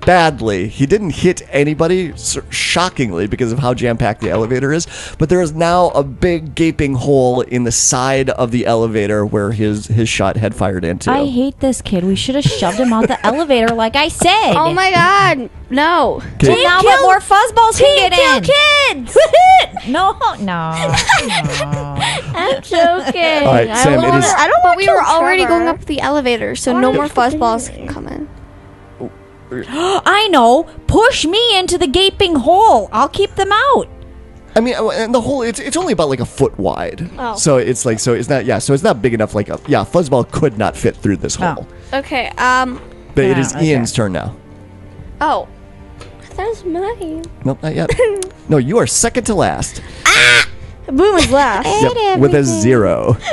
Speaker 1: badly. He didn't hit anybody, shockingly, because of how jam packed the elevator is. But there is now a big gaping hole in the side of the elevator where his his shot had fired into.
Speaker 6: I hate this kid. We should have shoved him out the elevator like I said.
Speaker 2: Oh my god, no.
Speaker 1: Okay.
Speaker 6: And now that more fuzzballs can get in.
Speaker 5: kids.
Speaker 6: No, no.
Speaker 5: I'm joking.
Speaker 1: All right,
Speaker 5: I
Speaker 1: Sam,
Speaker 5: don't
Speaker 1: it is-
Speaker 5: wanna- I don't
Speaker 2: But we were already going up the elevator, so no more fuzzballs can come in.
Speaker 6: I know. Push me into the gaping hole. I'll keep them out.
Speaker 1: I mean, uh, and the whole it's it's only about like a foot wide.
Speaker 5: Oh.
Speaker 1: So it's like so it's not yeah so it's not big enough like a yeah fuzzball could not fit through this
Speaker 6: Oh.
Speaker 1: hole.
Speaker 2: Okay, um,
Speaker 1: But it
Speaker 6: Yeah,
Speaker 1: is
Speaker 6: okay.
Speaker 1: Ian's turn now.
Speaker 2: oh.
Speaker 5: That's mine.
Speaker 1: Nope, not yet. no, you are second to last.
Speaker 5: Boom is last.
Speaker 1: Yep, with a zero.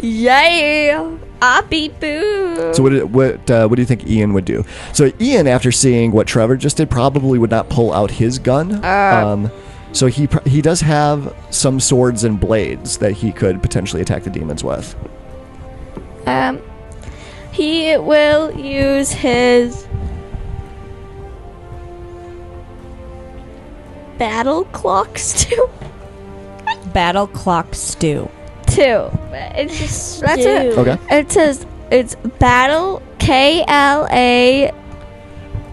Speaker 2: Yeah. I beat Boo.
Speaker 1: So what what uh, what do you think Ian would do? So Ian, after seeing what Trevor just did, probably would not pull out his gun. um, so he pr- he does have some swords and blades that he could potentially attack the demons with.
Speaker 2: Um, he will use his battle clock stew.
Speaker 6: Battle clock stew.
Speaker 2: Two. It's just that's it.
Speaker 1: Okay.
Speaker 2: It says it's battle K L A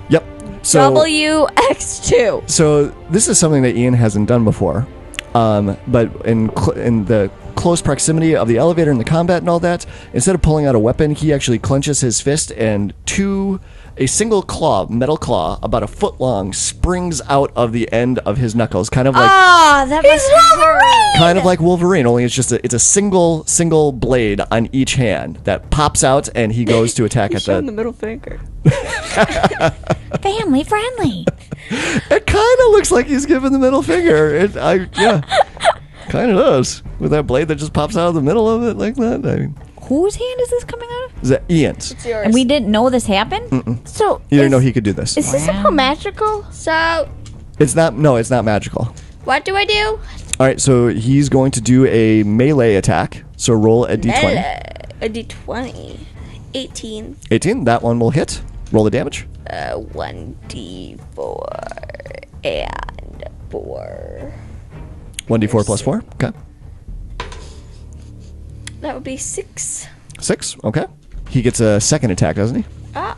Speaker 1: Yep. So
Speaker 2: W X two.
Speaker 1: so this is something that Ian hasn't done before, um, but in cl- in the close proximity of the elevator and the combat and all that, instead of pulling out a weapon, he actually clenches his fist and two a single claw, metal claw, about a foot long, springs out of the end of his knuckles, kind of like
Speaker 5: Ah, that was Wolverine.
Speaker 1: kind of like Wolverine, only it's just a, it's a single single blade on each hand that pops out, and he goes to attack at the.
Speaker 2: middle finger.
Speaker 6: Family friendly.
Speaker 1: It kind of looks like he's giving the middle finger. It, I yeah, kind of does with that blade that just pops out of the middle of it like that. I mean,
Speaker 6: Whose hand is this coming out of?
Speaker 1: is that Ian's?
Speaker 6: And we didn't know this happened?
Speaker 5: So
Speaker 1: You didn't know he could do this.
Speaker 5: is this somehow magical?
Speaker 2: So
Speaker 1: It's not. No, it's not magical.
Speaker 2: what do I do?
Speaker 1: All right, so he's going to do a melee attack. So roll a d20.
Speaker 2: Mele- A D twenty. 18.
Speaker 1: 18. That one will hit. Roll the damage.
Speaker 2: Uh, 1d4 and 4.
Speaker 1: 1d4 plus 4. Okay.
Speaker 2: That would be 6.
Speaker 1: 6. Okay. He gets a second attack, doesn't he?
Speaker 2: Ah,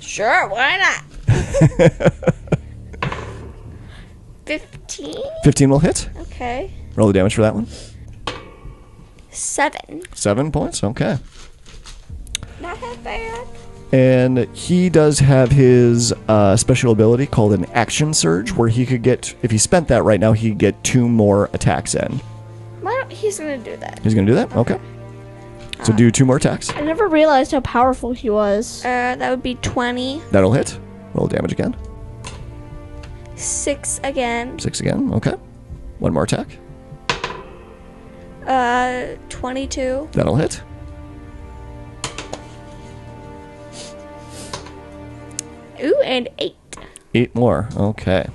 Speaker 2: Sure, why not? 15.
Speaker 1: 15 will hit.
Speaker 2: Okay.
Speaker 1: Roll the damage for that one.
Speaker 2: Seven.
Speaker 1: Seven points. Okay.
Speaker 2: Not that bad.
Speaker 1: And he does have his uh, special ability called an action surge, where he could get, if he spent that right now, he could get two more attacks in.
Speaker 2: Why don't he's gonna do that?
Speaker 1: He's going to do that? Okay. So do two more attacks.
Speaker 5: I never realized how powerful he was.
Speaker 2: Uh, that would be 20.
Speaker 1: That'll hit. Roll damage again.
Speaker 2: Six again.
Speaker 1: Six again. Okay. One more attack.
Speaker 2: Uh, 22.
Speaker 1: That'll hit.
Speaker 2: Ooh, and eight.
Speaker 1: Eight more. Okay.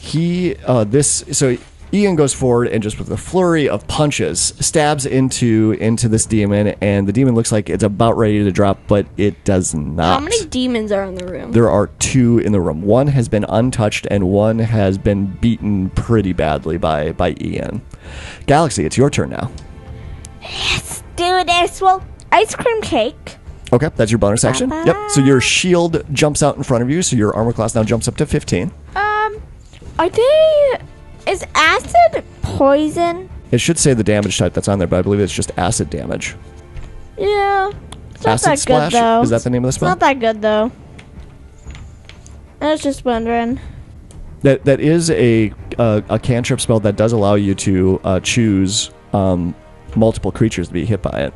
Speaker 1: He uh this so Ian goes forward and just with a flurry of punches stabs into into this demon and the demon looks like it's about ready to drop but it does not.
Speaker 2: How many demons are in the room?
Speaker 1: there are two in the room. One has been untouched and one has been beaten pretty badly by by Ian. Galaxy, it's your turn now.
Speaker 5: Let's Do this. Well, ice cream cake.
Speaker 1: Okay, that's your bonus action. Yep. So your shield jumps out in front of you, so your armor class now jumps up to 15.
Speaker 5: Um, are they? Is acid poison?
Speaker 1: It should say the damage type that's on there, but I believe it's just acid damage.
Speaker 5: Yeah. It's not
Speaker 1: Acid
Speaker 5: that
Speaker 1: splash?
Speaker 5: good though.
Speaker 1: Is that the name of the
Speaker 5: It's
Speaker 1: spell?
Speaker 5: not that good though. I was just wondering.
Speaker 1: That that is a uh, a cantrip spell that does allow you to uh, choose um, multiple creatures to be hit by it.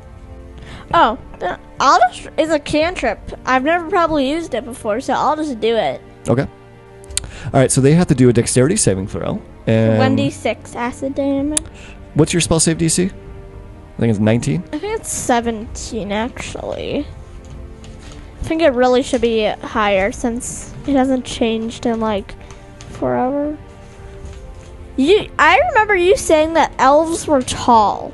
Speaker 5: Oh, I'll just. It's a cantrip. I've never probably used it before, so I'll just do it.
Speaker 1: Okay. All right, so they have to do a dexterity saving throw. Um,
Speaker 5: and d six acid damage.
Speaker 1: What's your spell save DC? I think it's 19.
Speaker 5: I think it's seventeen actually. I think it really should be higher since it hasn't changed in like forever. You, I remember you saying that elves were tall.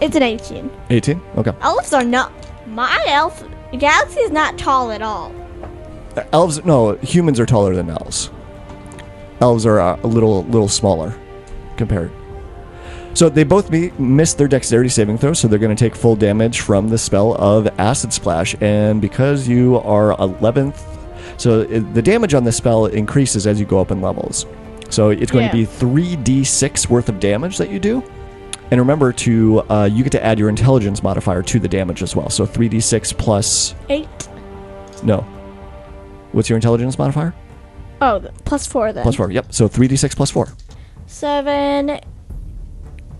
Speaker 5: It's an eighteen.
Speaker 1: 18. Okay.
Speaker 5: Elves are not. My elf galaxy is not tall at all.
Speaker 1: Uh, elves, no, humans are taller than elves. Elves are uh, a little little smaller compared. So they both me- missed their dexterity saving throw, so they're going to take full damage from the spell of Acid Splash. And because you are 11th, so it, the damage on this spell increases as you go up in levels. So it's going to be 3d6 worth of damage that you do. And remember to uh, you get to add your intelligence modifier to the damage as well. So 3d6 plus
Speaker 5: Eight.
Speaker 1: no. What's your intelligence modifier?
Speaker 5: Oh, plus four then.
Speaker 1: Plus four. Yep. So 3d6 plus four.
Speaker 5: Seven.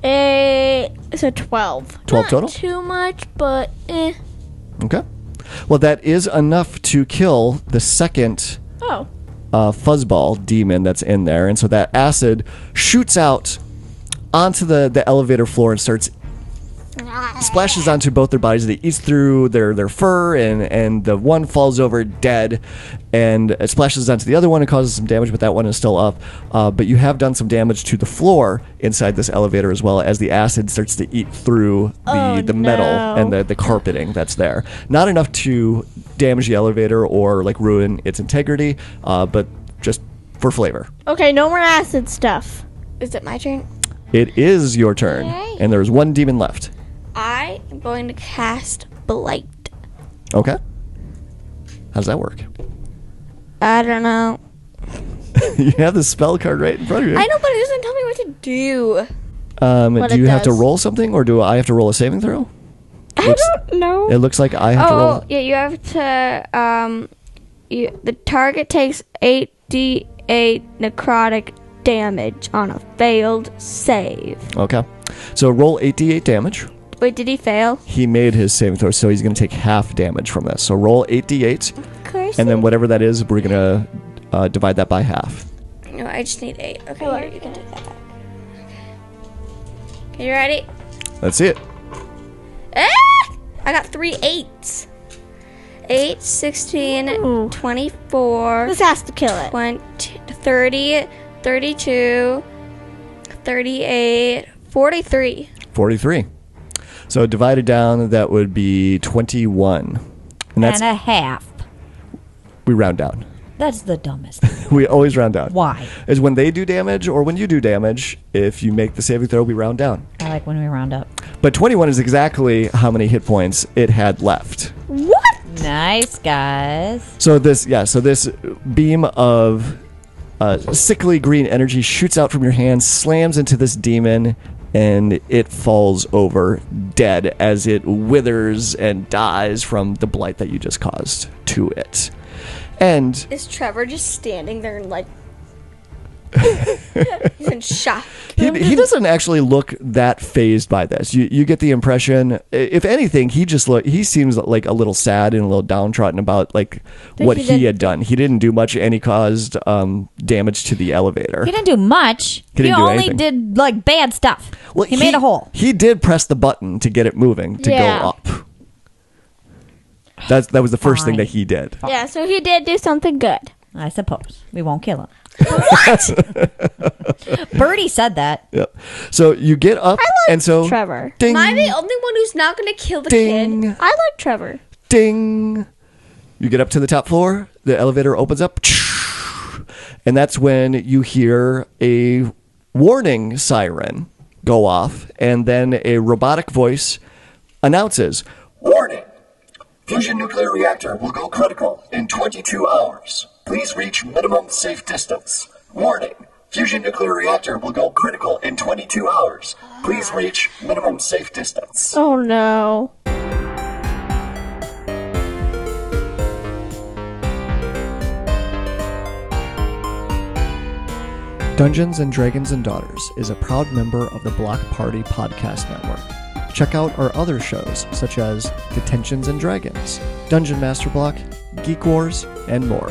Speaker 5: Eight. So twelve.
Speaker 1: 12
Speaker 5: Not
Speaker 1: total?
Speaker 5: Too much, but eh.
Speaker 1: Okay. Well, that is enough to kill the second
Speaker 5: Oh.
Speaker 1: uh, fuzzball demon that's in there, and so that acid shoots out onto the, the elevator floor and starts splashes onto both their bodies. It eats through their, their fur, and, and the one falls over dead, and it splashes onto the other one and causes some damage, but that one is still up. Uh, but you have done some damage to the floor inside this elevator as well as the acid starts to eat through the,
Speaker 5: Oh,
Speaker 1: the metal
Speaker 5: no.
Speaker 1: and the, the carpeting that's there. Not enough to damage the elevator or like ruin its integrity, uh, but just for flavor.
Speaker 5: Okay, no more acid stuff.
Speaker 2: Is it my turn?
Speaker 1: It is your turn,
Speaker 2: Yay.
Speaker 1: and there's one demon left.
Speaker 2: I am going to cast Blight.
Speaker 1: Okay. How does that work?
Speaker 2: I don't know.
Speaker 1: you have the spell card right in front of you.
Speaker 2: I know, but it doesn't tell me what to do.
Speaker 1: Um,
Speaker 5: What
Speaker 1: do
Speaker 5: it
Speaker 1: you have to
Speaker 5: does.
Speaker 1: roll something, or do I have to roll a saving throw?
Speaker 2: I
Speaker 1: Looks-
Speaker 2: don't know.
Speaker 1: It looks like I have to roll.
Speaker 2: Oh, yeah, you have to. Um, you, the target takes 8d8 necrotic damage on a failed save.
Speaker 1: Okay. So roll 8d8 damage.
Speaker 2: Wait, did he fail?
Speaker 1: He made his saving throw, so he's going to take half damage from this. So roll 8d8,
Speaker 2: Of course.
Speaker 1: and then whatever that is, we're going to uh, divide that by half.
Speaker 2: No, I just need 8. Okay, here, you can take that back. Okay, you ready?
Speaker 1: Let's see it.
Speaker 2: Ah! I got three eights. 8, 16,
Speaker 5: Ooh.
Speaker 2: 24,
Speaker 5: This has to kill it.
Speaker 2: 20, 30, 32, 38, 43.
Speaker 1: 43. So divided down, that would be 21. And that's,
Speaker 6: and a half.
Speaker 1: we round down.
Speaker 6: That's the dumbest.
Speaker 1: We always round down.
Speaker 6: Why?
Speaker 1: Is when they do damage or when you do damage, if you make the saving throw, we round down.
Speaker 6: I like when we round up.
Speaker 1: But 21 is exactly how many hit points it had left.
Speaker 5: What?
Speaker 6: Nice, guys.
Speaker 1: So this, yeah, so this beam of uh, sickly green energy shoots out from your hand, slams into this demon, and it falls over dead as it withers and dies from the blight that you just caused to it. And
Speaker 2: Is Trevor just standing there and like he's in shock?
Speaker 1: he, he doesn't actually look that phased by this. You you get the impression, if anything, he just look he seems like a little sad and a little downtrodden about like what
Speaker 5: he
Speaker 1: he, had done. He didn't do much, and he caused um, damage to the elevator.
Speaker 6: He didn't do much.
Speaker 1: He
Speaker 6: He,
Speaker 1: do
Speaker 6: only
Speaker 1: anything.
Speaker 6: did like bad stuff.
Speaker 1: Well,
Speaker 6: he, made a hole.
Speaker 1: He did press the button to get it moving to
Speaker 5: Yeah.
Speaker 1: go up. That's that was the first thing that he did.
Speaker 5: Yeah, so he did do something good.
Speaker 6: I suppose we won't kill him. Birdie said that.
Speaker 1: Yep. So you get up, and so
Speaker 5: Trevor.
Speaker 1: ding,
Speaker 2: Am I the only one who's not going to kill the
Speaker 1: ding,
Speaker 2: kid?
Speaker 5: I like Trevor.
Speaker 1: ding. You get up to the top floor. The elevator opens up, and that's when you hear a warning siren go off, and then a robotic voice announces,
Speaker 8: Warning! Fusion nuclear reactor will go critical in 22 hours. Please reach minimum safe distance. Warning! Fusion nuclear reactor will go critical in 22 hours. Please reach minimum safe distance.
Speaker 5: Oh no.
Speaker 1: Dungeons and Dragons and Daughters is a proud member of the Block Party Podcast Network. Check out our other shows such as Detentions and Dragons, Dungeon Master Block, Geek Wars, and more.